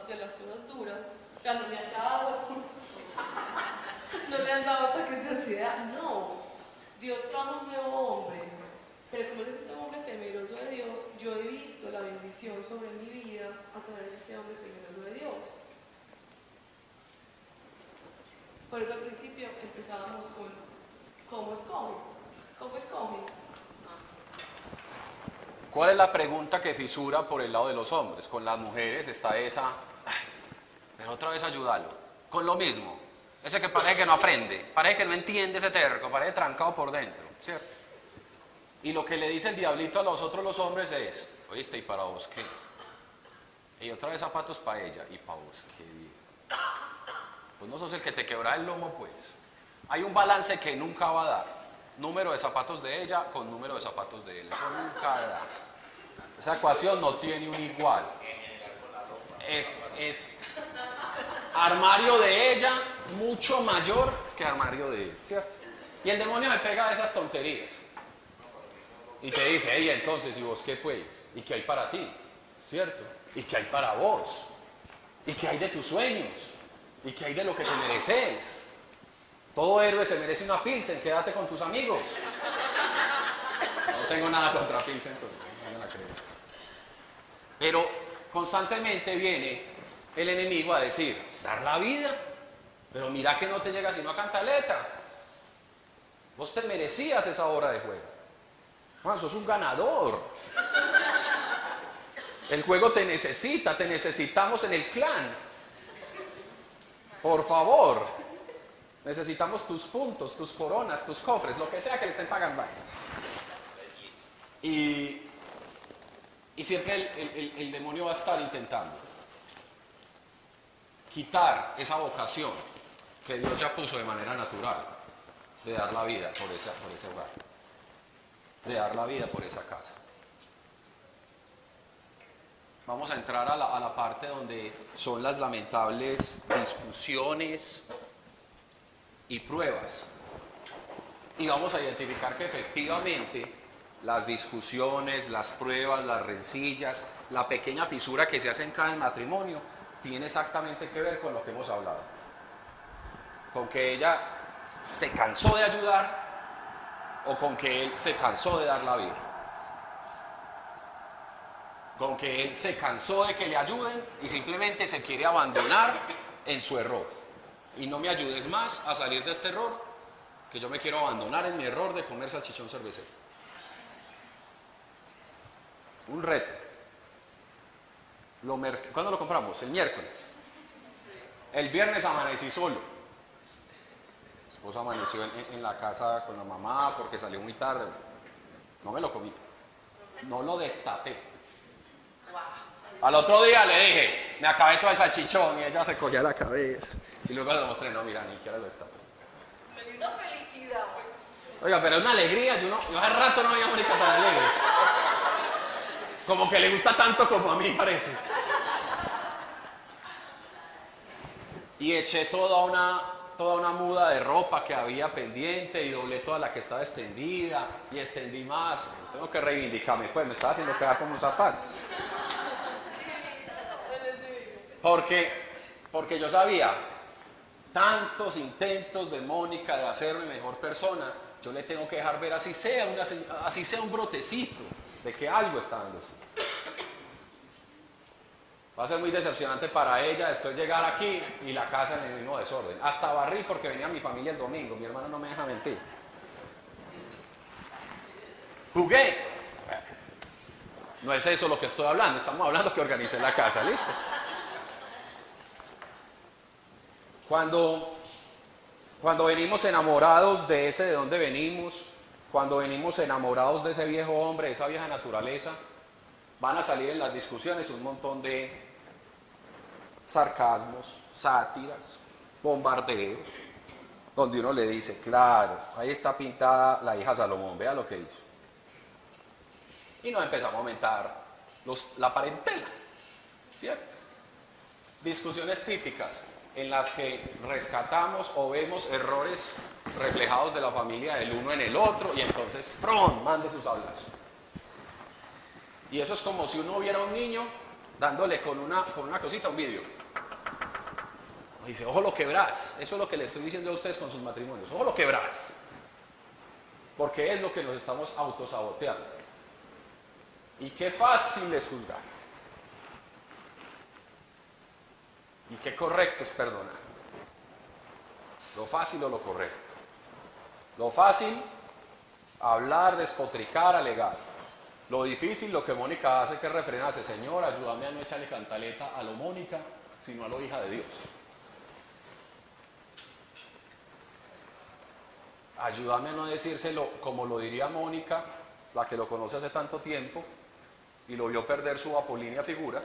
De las cosas duras. O sea, no me ha echado. no le han dado ataques de ansiedad. No. Dios trajo un nuevo hombre. Pero como es un hombre temeroso de Dios, yo he visto la bendición sobre mi vida a través de este hombre temeroso de Dios. Por eso al principio empezábamos con ¿cómo escoges? ¿Cómo escoges?
¿Cuál es la pregunta que fisura por el lado de los hombres? Con las mujeres está esa, "Ay, otra vez ayúdalo. Con lo mismo, ese que parece que no aprende, parece que no entiende ese terco, parece trancado por dentro, ¿cierto? Y lo que le dice el diablito a los otros los hombres es, oíste, ¿y para vos qué? Y otra vez zapatos para ella, ¿y para vos qué? Pues no sos el que te quebra el lomo, pues. Hay un balance que nunca va a dar. Número de zapatos de ella con número de zapatos de él. Eso nunca da. Esa ecuación no tiene un igual. Es, es armario de ella mucho mayor que armario de él, ¿cierto? Y el demonio me pega esas tonterías. Y te dice, ella entonces, ¿y vos qué pues? ¿Y qué hay para ti? ¿Cierto? ¿Y qué hay para vos? ¿Y qué hay de tus sueños? ¿Y qué hay de lo que te mereces? Todo héroe se merece una Pilsen, quédate con tus amigos. No tengo nada contra Pilsen, pues, no me la creo. Pero constantemente viene el enemigo a decir, dar la vida, pero mira que no te llega sino a cantaleta. Vos te merecías esa hora de juego. Juan, sos un ganador. El juego te necesita, te necesitamos en el clan. Por favor, necesitamos tus puntos, tus coronas, tus cofres, lo que sea que le estén pagando. ahí. Y, y siempre el demonio va a estar intentando quitar esa vocación que Dios ya puso de manera natural de dar la vida por, esa, por ese hogar, de dar la vida por esa casa. Vamos a entrar a la, a la parte donde son las lamentables discusiones y pruebas. Y vamos a identificar que efectivamente las discusiones, las pruebas, las rencillas, la pequeña fisura que se hace en cada matrimonio, tiene exactamente que ver con lo que hemos hablado. Con que ella se cansó de ayudar o con que él se cansó de dar la vida. Con que él se cansó de que le ayuden y simplemente se quiere abandonar en su error. Y no me ayudes más a salir de este error, que yo me quiero abandonar en mi error de comer salchichón cervecero. Un reto. Lo ¿Cuándo lo compramos? El miércoles. El viernes amanecí solo. Mi esposa amaneció en, en la casa con la mamá porque salió muy tarde. No me lo comí. No lo destapé. Al otro día le dije, me acabé todo el salchichón y ella se cogía la cabeza. Y luego le mostré, no, mira, ni siquiera lo destapé.
Me dio una felicidad.
Oiga, pero es una alegría, yo, no, yo hace rato no veía a Mónica tan alegre. Como que le gusta tanto como a mí parece. Y eché toda una, toda una muda de ropa que había pendiente y doblé toda la que estaba extendida y extendí más. Tengo que reivindicarme, pues me estaba haciendo quedar como un zapato. Porque, porque yo sabía, tantos intentos de Mónica de hacerme mejor persona, yo le tengo que dejar ver así sea, una así sea un brotecito de que algo está dando. Va a ser muy decepcionante para ella después llegar aquí y la casa en el mismo desorden. Hasta barrí porque venía mi familia el domingo, mi hermano no me deja mentir. Jugué. No es eso lo que estoy hablando, estamos hablando que organicé la casa, listo. Cuando, cuando venimos enamorados de ese de donde venimos, cuando venimos enamorados de ese viejo hombre, de esa vieja naturaleza, van a salir en las discusiones un montón de sarcasmos, sátiras, bombardeos, donde uno le dice, claro, ahí está pintada la hija Salomón, vea lo que hizo. Y nos empezamos a aumentar los, la parentela, ¿cierto? Discusiones típicas en las que rescatamos o vemos errores reflejados de la familia del uno en el otro y entonces, ¡fron! mande sus hablas. Y eso es como si uno viera a un niño dándole con una, con una cosita un vídeo. Dice, ojo lo quebrás. Eso es lo que le estoy diciendo a ustedes con sus matrimonios. Ojo lo quebrás. Porque es lo que nos estamos autosaboteando. Y qué fácil es juzgar. Y qué correcto es perdonar. Lo fácil o lo correcto. Lo fácil, hablar, despotricar, alegar. Lo difícil, lo que Mónica hace, que refrenarse. Señor, ayúdame a no echarle cantaleta a lo Mónica, sino a lo hija de Dios. Ayúdame a no decírselo como lo diría Mónica, la que lo conoce hace tanto tiempo y lo vio perder su apolínea figura.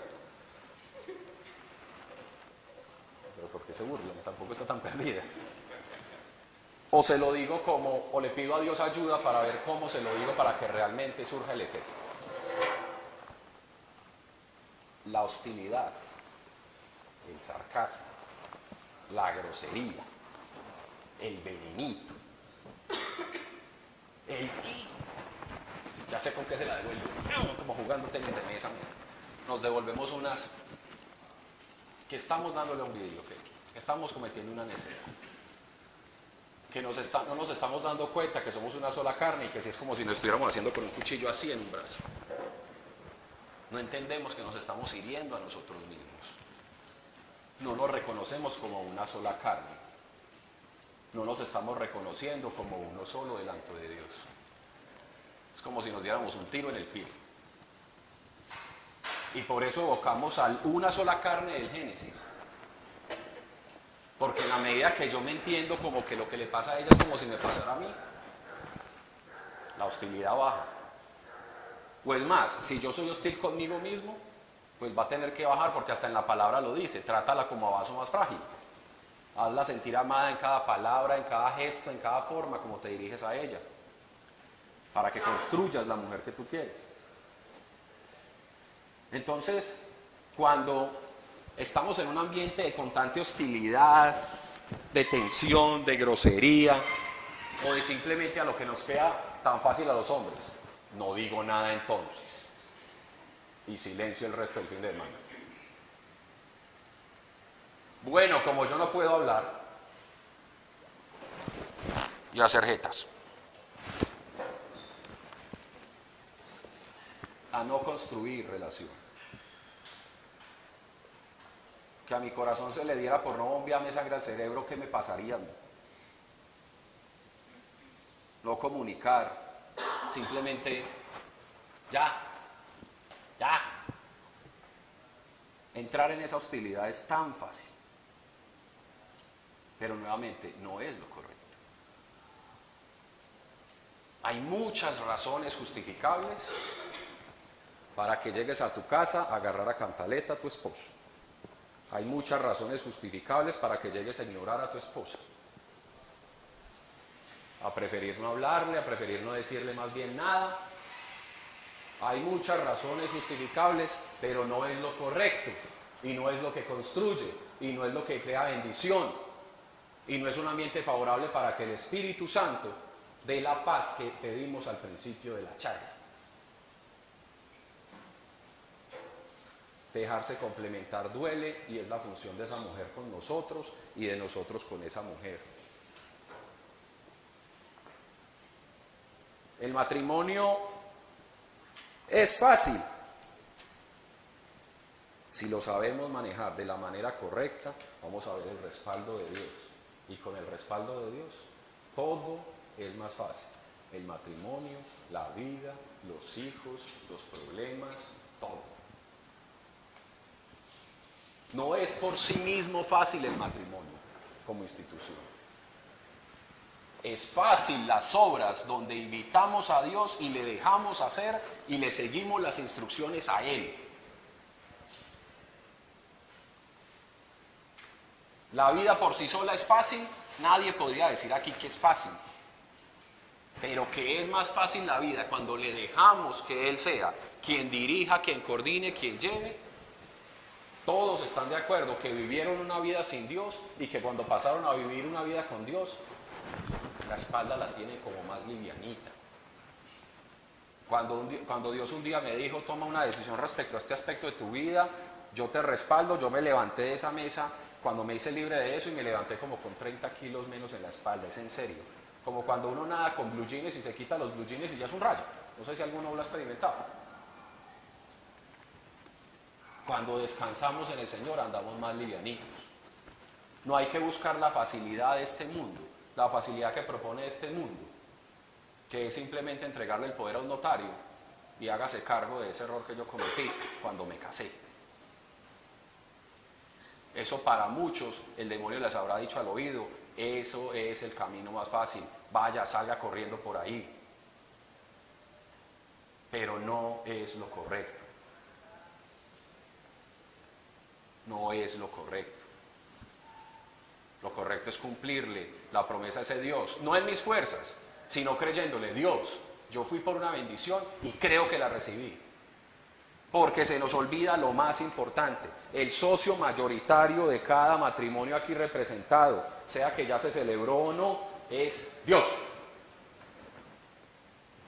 Pero ¿por qué se burla? Tampoco está tan perdida. O se lo digo como, o le pido a Dios ayuda para ver cómo se lo digo para que realmente surja el efecto. La hostilidad, el sarcasmo, la grosería, el venenito, ya sé con qué se la devuelvo, como jugando tenis de mesa, nos devolvemos unas que estamos dándole un vídeo, que estamos cometiendo una necedad que nos no nos estamos dando cuenta que somos una sola carne y que si es como si nos estuviéramos haciendo con un cuchillo así en un brazo. No entendemos que nos estamos hiriendo a nosotros mismos. No nos reconocemos como una sola carne. No nos estamos reconociendo como uno solo delante de Dios. Es como si nos diéramos un tiro en el pie. Y por eso evocamos a una sola carne del Génesis porque en la medida que yo me entiendo como que lo que le pasa a ella es como si me pasara a mí, la hostilidad baja. O es más, si yo soy hostil conmigo mismo, pues va a tener que bajar porque hasta en la palabra lo dice, trátala como a vaso más frágil. Hazla sentir amada en cada palabra, en cada gesto, en cada forma como te diriges a ella, para que construyas la mujer que tú quieres. Entonces, cuando estamos en un ambiente de constante hostilidad, de tensión, de grosería, o de simplemente a lo que nos queda tan fácil a los hombres. No digo nada entonces. Y silencio el resto del fin de semana. Bueno, como yo no puedo hablar y hacer jetas. A no construir relación. que a mi corazón se le diera por no bombearme sangre al cerebro, ¿qué me pasaría? No comunicar, simplemente ya, ya. Entrar en esa hostilidad es tan fácil, pero nuevamente no es lo correcto. Hay muchas razones justificables para que llegues a tu casa a agarrar a cantaleta a tu esposo. Hay muchas razones justificables para que llegues a ignorar a tu esposa. A preferir no hablarle, a preferir no decirle más bien nada. Hay muchas razones justificables, pero no es lo correcto. Y no es lo que construye. Y no es lo que crea bendición. Y no es un ambiente favorable para que el Espíritu Santo dé la paz que pedimos al principio de la charla. Dejarse complementar duele y es la función de esa mujer con nosotros y de nosotros con esa mujer. El matrimonio es fácil si lo sabemos manejar de la manera correcta, vamos a ver el respaldo de Dios. Y con el respaldo de Dios, todo es más fácil. El matrimonio, la vida, los hijos, los problemas, todo. No es por sí mismo fácil el matrimonio como institución. Es fácil las obras donde invitamos a Dios y le dejamos hacer y le seguimos las instrucciones a Él. La vida por sí sola es fácil, nadie podría decir aquí que es fácil. Pero que es más fácil la vida cuando le dejamos que Él sea quien dirija, quien coordine, quien lleve. Todos están de acuerdo que vivieron una vida sin Dios y que cuando pasaron a vivir una vida con Dios, la espalda la tiene como más livianita. Cuando, cuando Dios un día me dijo, toma una decisión respecto a este aspecto de tu vida, yo te respaldo, yo me levanté de esa mesa cuando me hice libre de eso y me levanté como con 30 kilos menos en la espalda, es en serio. Como cuando uno nada con blue jeans y se quita los blue jeans y ya es un rayo. No sé si alguno lo ha experimentado. Cuando descansamos en el Señor andamos más livianitos. No hay que buscar la facilidad de este mundo, la facilidad que propone este mundo, que es simplemente entregarle el poder a un notario y hágase cargo de ese error que yo cometí cuando me casé. Eso para muchos el demonio les habrá dicho al oído, eso es el camino más fácil, vaya, salga corriendo por ahí. Pero no es lo correcto. No es lo correcto. Lo correcto es cumplirle la promesa a ese Dios, no en mis fuerzas, sino creyéndole, Dios, yo fui por una bendición y creo que la recibí porque se nos olvida lo más importante. El socio mayoritario de cada matrimonio aquí representado, sea que ya se celebró o no, es Dios.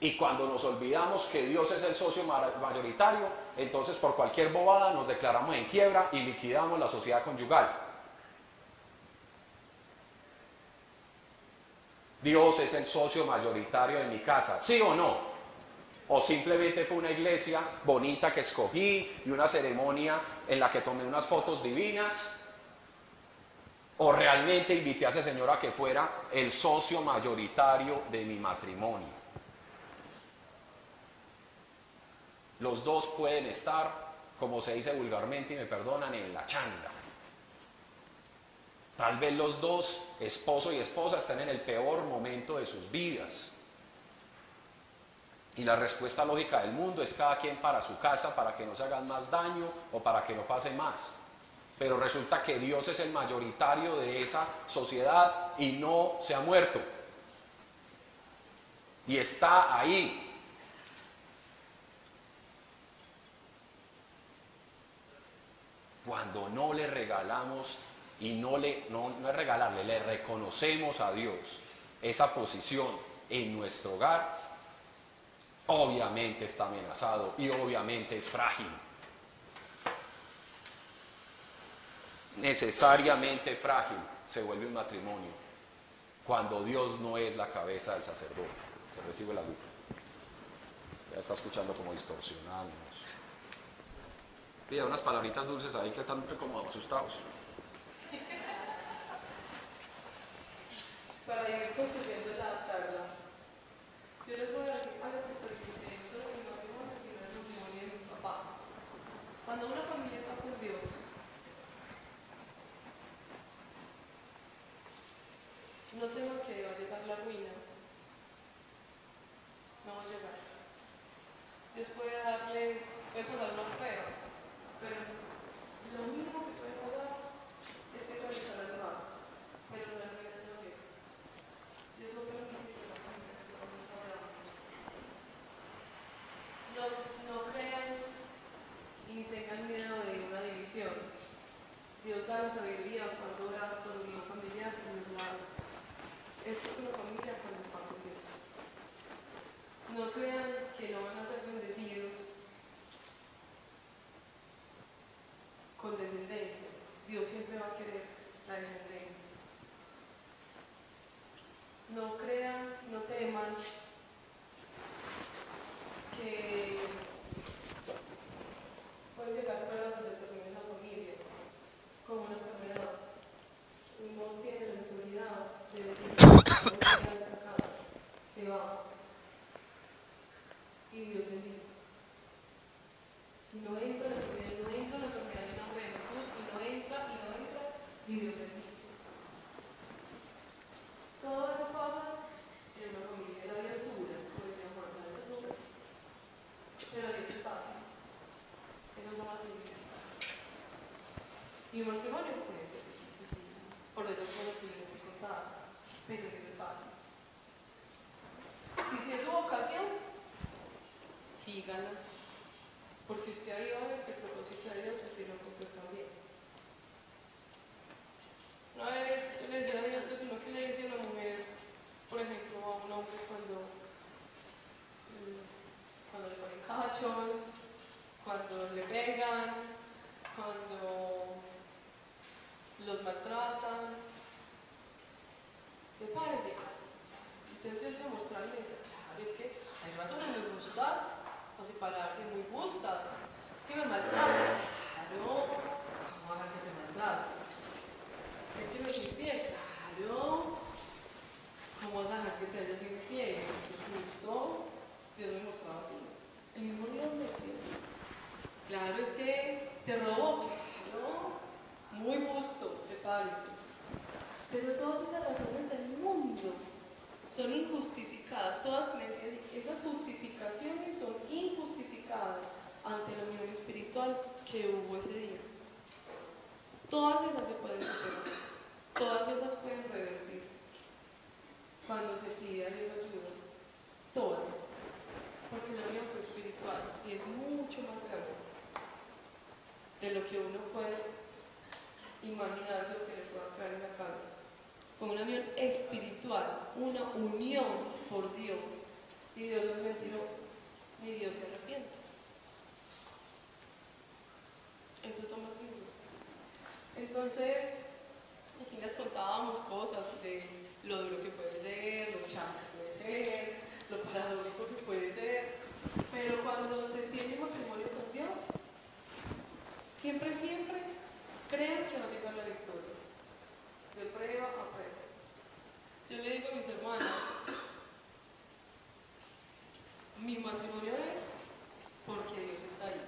Y cuando nos olvidamos que Dios es el socio mayoritario, entonces por cualquier bobada nos declaramos en quiebra y liquidamos la sociedad conyugal. Dios es el socio mayoritario de mi casa, ¿sí o no? O simplemente fue una iglesia bonita que escogí y una ceremonia en la que tomé unas fotos divinas. O realmente invité a ese señor a que fuera el socio mayoritario de mi matrimonio. Los dos pueden estar, como se dice vulgarmente y me perdonan, en la chanda. Tal vez los dos, esposo y esposa, están en el peor momento de sus vidas. Y la respuesta lógica del mundo es cada quien para su casa, para que no se hagan más daño o para que no pase más. Pero resulta que Dios es el mayoritario de esa sociedad y no se ha muerto. Y está ahí. Cuando no le regalamos y no le no, no es regalarle, le reconocemos a Dios esa posición en nuestro hogar, obviamente está amenazado y obviamente es frágil. Necesariamente frágil se vuelve un matrimonio cuando Dios no es la cabeza del sacerdote que recibe la luz. Ya está escuchando como distorsionados. Pide unas palabritas dulces ahí que están como asustados.
Para ir concluyendo Mi matrimonio puede ser difícil, por esas cosas que les hemos contado, pero eso es fácil. Y si es su vocación, síganla. Porque usted ahí va a ver que el propósito de Dios se que cumplir también. Una vez yo le decía a Dios, yo sino que le decía a una mujer, por ejemplo, a un hombre cuando, cuando le ponen cachos, cuando le pegan, cuando los maltratan, sepárense casa. Entonces yo le mostraba y le decía, claro, es que hay razones muy justas para separarse, muy justas. Es que me maltratan. Claro, ¿cómo vas a que te maltraten? Es que me infiel. Claro, ¿cómo vas a dejar que te hayas infiel? Justo. Dios me mostraba así. El mismo Dios me decía. Claro, es que te robó. Claro, muy justo, sepárense. Pero todas esas razones del mundo son injustificadas. Todas me esas justificaciones son injustificadas ante la unión espiritual que hubo ese día. Todas esas se pueden superar. Todas esas pueden revertirse. Cuando se pide a Dios ayuda. Todas. Porque la unión fue espiritual y es mucho más grande de lo que uno puede imaginarse o que les pueda caer en la cabeza. Con una unión espiritual, una unión por Dios. Y Dios no es mentiroso, ni Dios se arrepiente. Eso es lo más simple. Entonces, aquí les contábamos cosas de lo duro que puede ser, lo chato que puede ser, lo paradójico que puede ser, pero cuando se tiene matrimonio con Dios, siempre, siempre creen que a llegar la victoria, de prueba a prueba. Yo le digo a mis hermanos, mi matrimonio es porque Dios está ahí.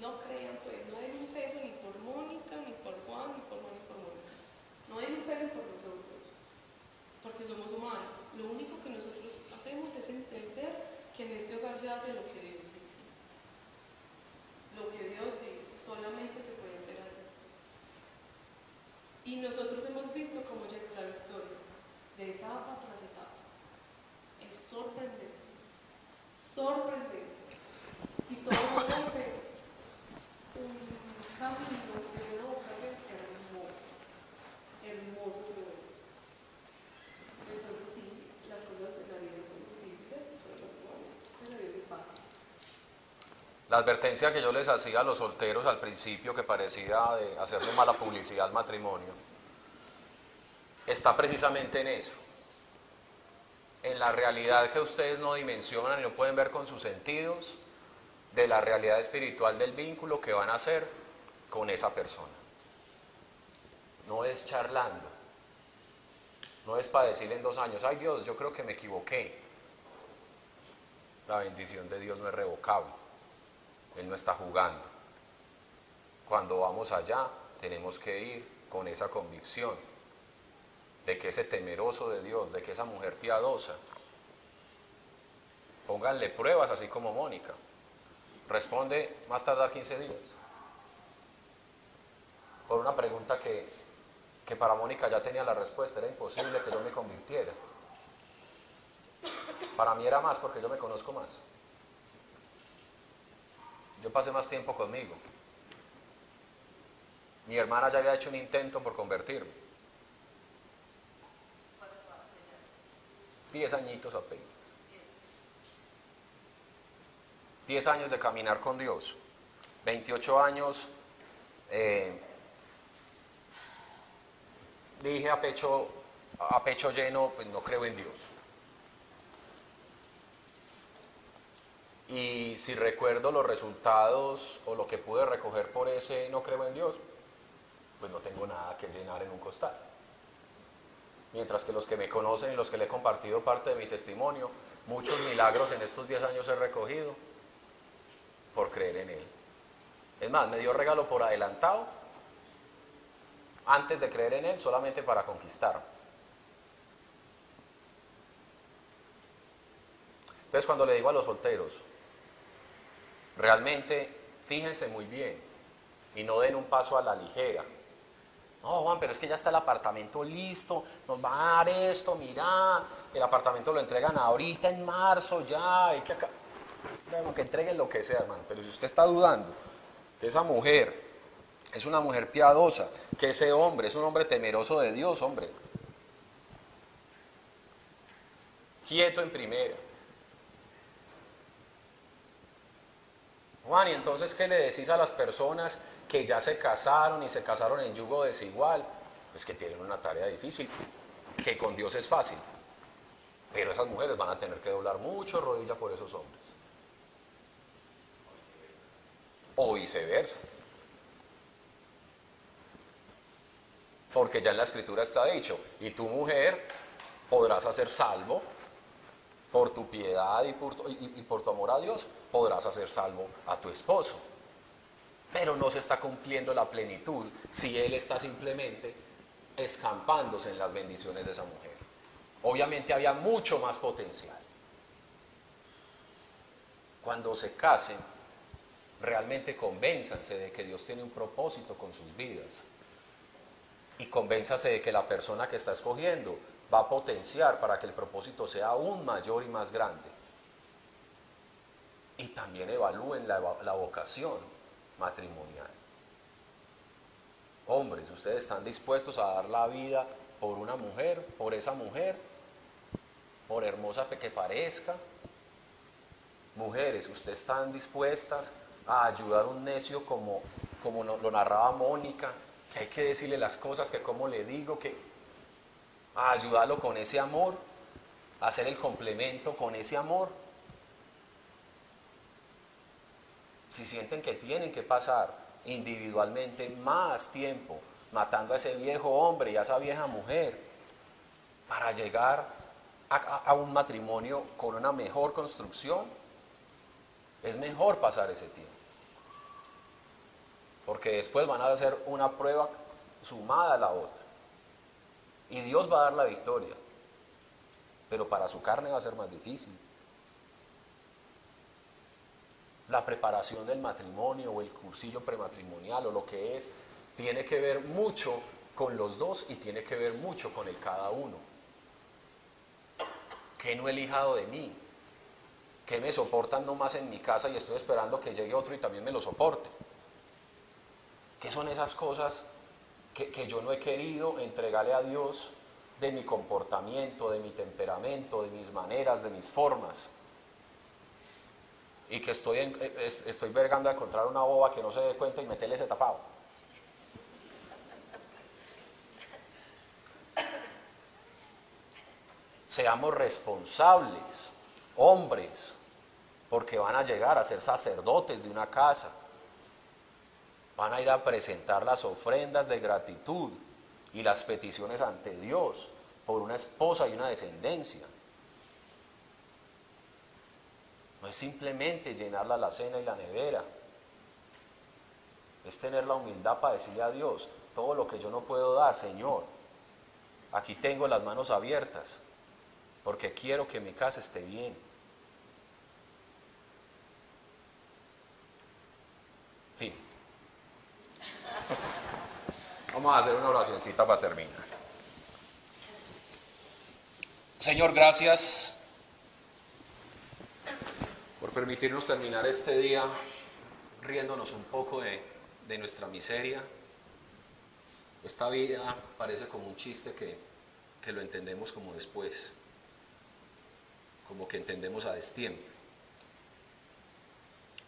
No crean, pues, no hay un peso ni por Mónica, ni por Juan, ni por Juan, ni por Mónica. No hay un peso por nosotros, porque somos humanos. Lo único que nosotros hacemos es entender que en este hogar se hace lo que Dios dice. Lo que Dios dice, solamente se. Y nosotros hemos visto cómo llega la victoria, de etapa tras etapa. Es sorprendente, sorprendente. Y todo un camino de una vocación hermoso, hermoso se ve. Entonces sí, las cosas en la vida son difíciles, son los humanos, pero Dios es fácil.
La advertencia que yo les hacía a los solteros al principio, que parecía de hacerle mala publicidad al matrimonio, está precisamente en eso. En la realidad que ustedes no dimensionan y no pueden ver con sus sentidos, de la realidad espiritual del vínculo que van a hacer con esa persona. No es charlando. No es para decirle en dos años, ay Dios, yo creo que me equivoqué. La bendición de Dios no es revocable. Él no está jugando. Cuando vamos allá, tenemos que ir con esa convicción de que ese temeroso de Dios, de que esa mujer piadosa, pónganle pruebas así como Mónica. Responde más tardar 15 días. Por una pregunta que, que para Mónica ya tenía la respuesta, era imposible que yo me convirtiera. Para mí era más porque yo me conozco más. Yo pasé más tiempo conmigo. Mi hermana ya había hecho un intento por convertirme. Diez añitos apenas. Diez años de caminar con Dios. 28 años eh, dije a pecho, a pecho lleno, pues no creo en Dios. Y si recuerdo los resultados o lo que pude recoger por ese no creo en Dios, pues no tengo nada que llenar en un costal. Mientras que los que me conocen y los que le he compartido parte de mi testimonio, muchos milagros en estos 10 años he recogido por creer en Él. Es más, me dio regalo por adelantado antes de creer en Él solamente para conquistar. Entonces cuando le digo a los solteros, realmente fíjense muy bien y no den un paso a la ligera. No, Juan, pero es que ya está el apartamento listo, nos va a dar esto, mira, el apartamento lo entregan ahorita en marzo, ya, hay que acá. Bueno, que entreguen lo que sea, hermano, pero si usted está dudando que esa mujer es una mujer piadosa, que ese hombre es un hombre temeroso de Dios, hombre, quieto en primera. Juan, y entonces, ¿qué le decís a las personas que ya se casaron y se casaron en yugo desigual? Pues que tienen una tarea difícil, que con Dios es fácil. Pero esas mujeres van a tener que doblar mucho rodilla por esos hombres. O viceversa. Porque ya en la escritura está dicho, y tu mujer podrás hacer salvo por tu piedad y por tu, y- y por tu amor a Dios, podrás hacer salvo a tu esposo. Pero no se está cumpliendo la plenitud si él está simplemente escampándose en las bendiciones de esa mujer. Obviamente había mucho más potencial. Cuando se casen, realmente convénzanse de que Dios tiene un propósito con sus vidas. Y convénzase de que la persona que está escogiendo va a potenciar para que el propósito sea aún mayor y más grande. Y también evalúen la, la vocación matrimonial. Hombres, ustedes están dispuestos a dar la vida por una mujer, por esa mujer, por hermosa que parezca. Mujeres, ustedes están dispuestas a ayudar a un necio como, como lo narraba Mónica, que hay que decirle las cosas, que como le digo, que a ayudarlo con ese amor, a hacer el complemento con ese amor. Si sienten que tienen que pasar individualmente más tiempo matando a ese viejo hombre y a esa vieja mujer para llegar a, un matrimonio con una mejor construcción, es mejor pasar ese tiempo. Porque después van a hacer una prueba sumada a la otra. Y Dios va a dar la victoria. Pero para su carne va a ser más difícil. La preparación del matrimonio o el cursillo prematrimonial o lo que es, tiene que ver mucho con los dos y tiene que ver mucho con el cada uno. ¿Qué no he elijado de mí? ¿Qué me soportan nomás en mi casa y estoy esperando que llegue otro y también me lo soporte? ¿Qué son esas cosas que, que yo no he querido entregarle a Dios de mi comportamiento, de mi temperamento, de mis maneras, de mis formas? Y que estoy, eh, es- estoy vergando a encontrar una boba que no se dé cuenta y meterle ese tapado. Seamos responsables, hombres, porque van a llegar a ser sacerdotes de una casa. Van a ir a presentar las ofrendas de gratitud y las peticiones ante Dios por una esposa y una descendencia. No es simplemente llenar la alacena y la nevera. Es tener la humildad para decirle a Dios, todo lo que yo no puedo dar, Señor, aquí tengo las manos abiertas, porque quiero que mi casa esté bien. Fin. Vamos a hacer una oracioncita para terminar. Señor, gracias permitirnos terminar este día riéndonos un poco de, de nuestra miseria. Esta vida parece como un chiste que, que lo entendemos como después, como que entendemos a destiempo.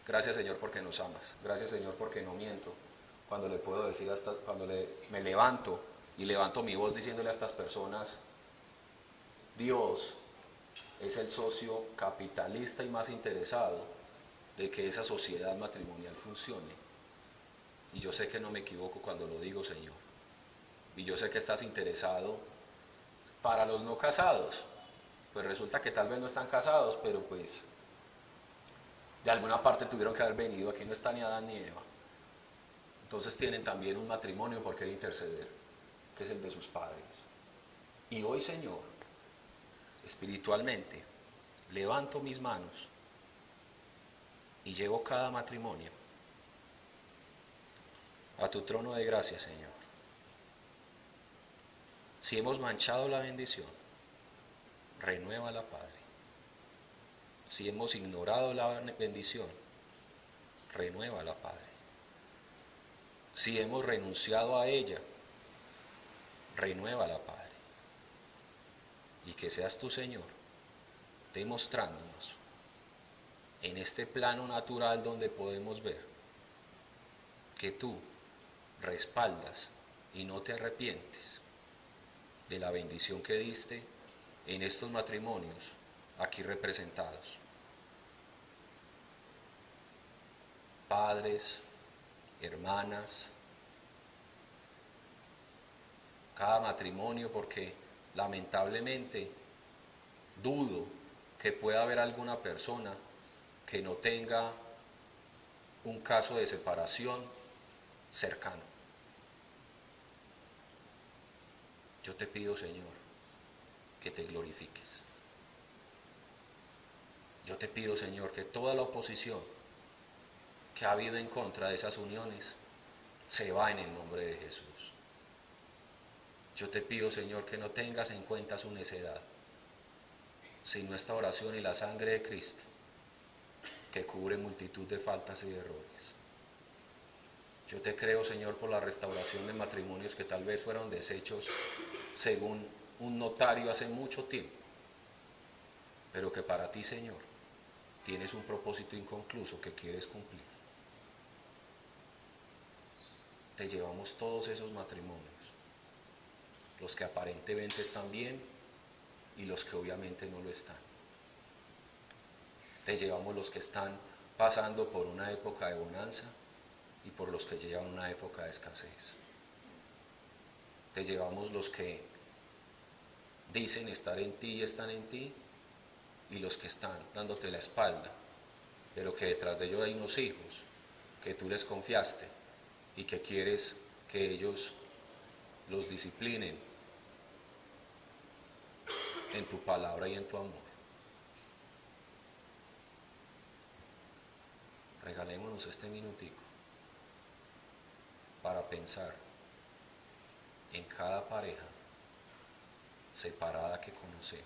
Gracias Señor porque nos amas. Gracias Señor porque no miento. Cuando le puedo decir hasta cuando le- me levanto y levanto mi voz diciéndole a estas personas, Dios es el socio capitalista y más interesado de que esa sociedad matrimonial funcione. Y yo sé que no me equivoco cuando lo digo, Señor. Y yo sé que estás interesado para los no casados. Pues resulta que tal vez no están casados, pero pues de alguna parte tuvieron que haber venido. Aquí no está ni Adán ni Eva. Entonces tienen también un matrimonio por qué interceder, que es el de sus padres. Y hoy, Señor, espiritualmente, levanto mis manos y llevo cada matrimonio a tu trono de gracia, Señor. Si hemos manchado la bendición, renueva la Padre. Si hemos ignorado la bendición, renueva la Padre. Si hemos renunciado a ella, renueva la Padre. Y que seas tú, Señor, demostrándonos en este plano natural donde podemos ver que tú respaldas y no te arrepientes de la bendición que diste en estos matrimonios aquí representados. Padres, hermanas, cada matrimonio, porque lamentablemente dudo que pueda haber alguna persona que no tenga un caso de separación cercano. Yo te pido, Señor, que te glorifiques. Yo te pido, Señor, que toda la oposición que ha habido en contra de esas uniones se va en el nombre de Jesús. Yo te pido, Señor, que no tengas en cuenta su necedad, sino esta oración y la sangre de Cristo, que cubre multitud de faltas y errores. Yo te creo, Señor, por la restauración de matrimonios que tal vez fueron deshechos según un notario hace mucho tiempo, pero que para ti, Señor, tienes un propósito inconcluso que quieres cumplir. Te llevamos todos esos matrimonios los que aparentemente están bien y los que obviamente no lo están. Te llevamos los que están pasando por una época de bonanza y por los que llevan una época de escasez. Te llevamos los que dicen estar en ti y están en ti y los que están dándote la espalda, pero que detrás de ellos hay unos hijos que tú les confiaste y que quieres que ellos los disciplinen en tu palabra y en tu amor. Regalémonos este minutico para pensar en cada pareja separada que conocemos.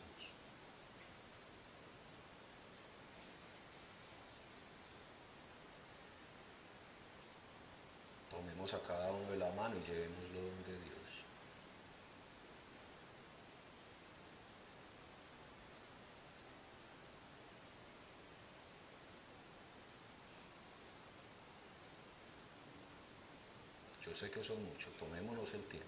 Tomemos a cada uno de la mano y llevémoslo donde Dios. Yo sé que son muchos, tomémonos el tiempo.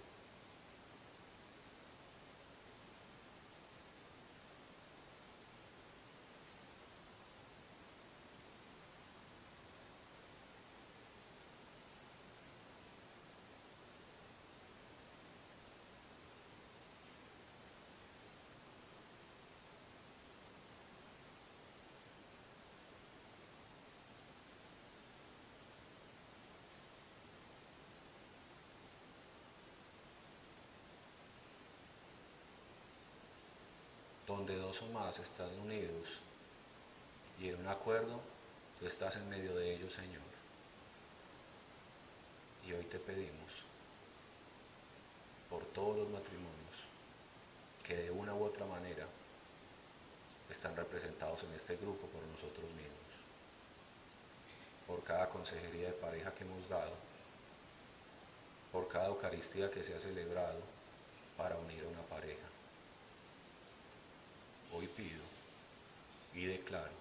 Donde dos o más están unidos y en un acuerdo, tú estás en medio de ellos, Señor. Y hoy te pedimos por todos los matrimonios que de una u otra manera están representados en este grupo por nosotros mismos, por cada consejería de pareja que hemos dado, por cada Eucaristía que se ha celebrado para unir a una pareja hoy pido y declaro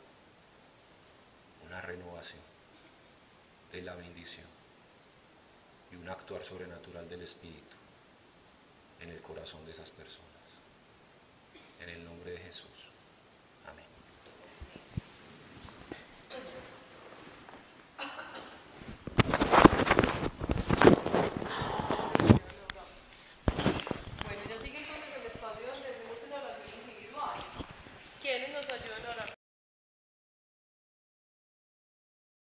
una renovación de la bendición y un actuar sobrenatural del Espíritu en el corazón de esas personas. En el nombre de Jesús.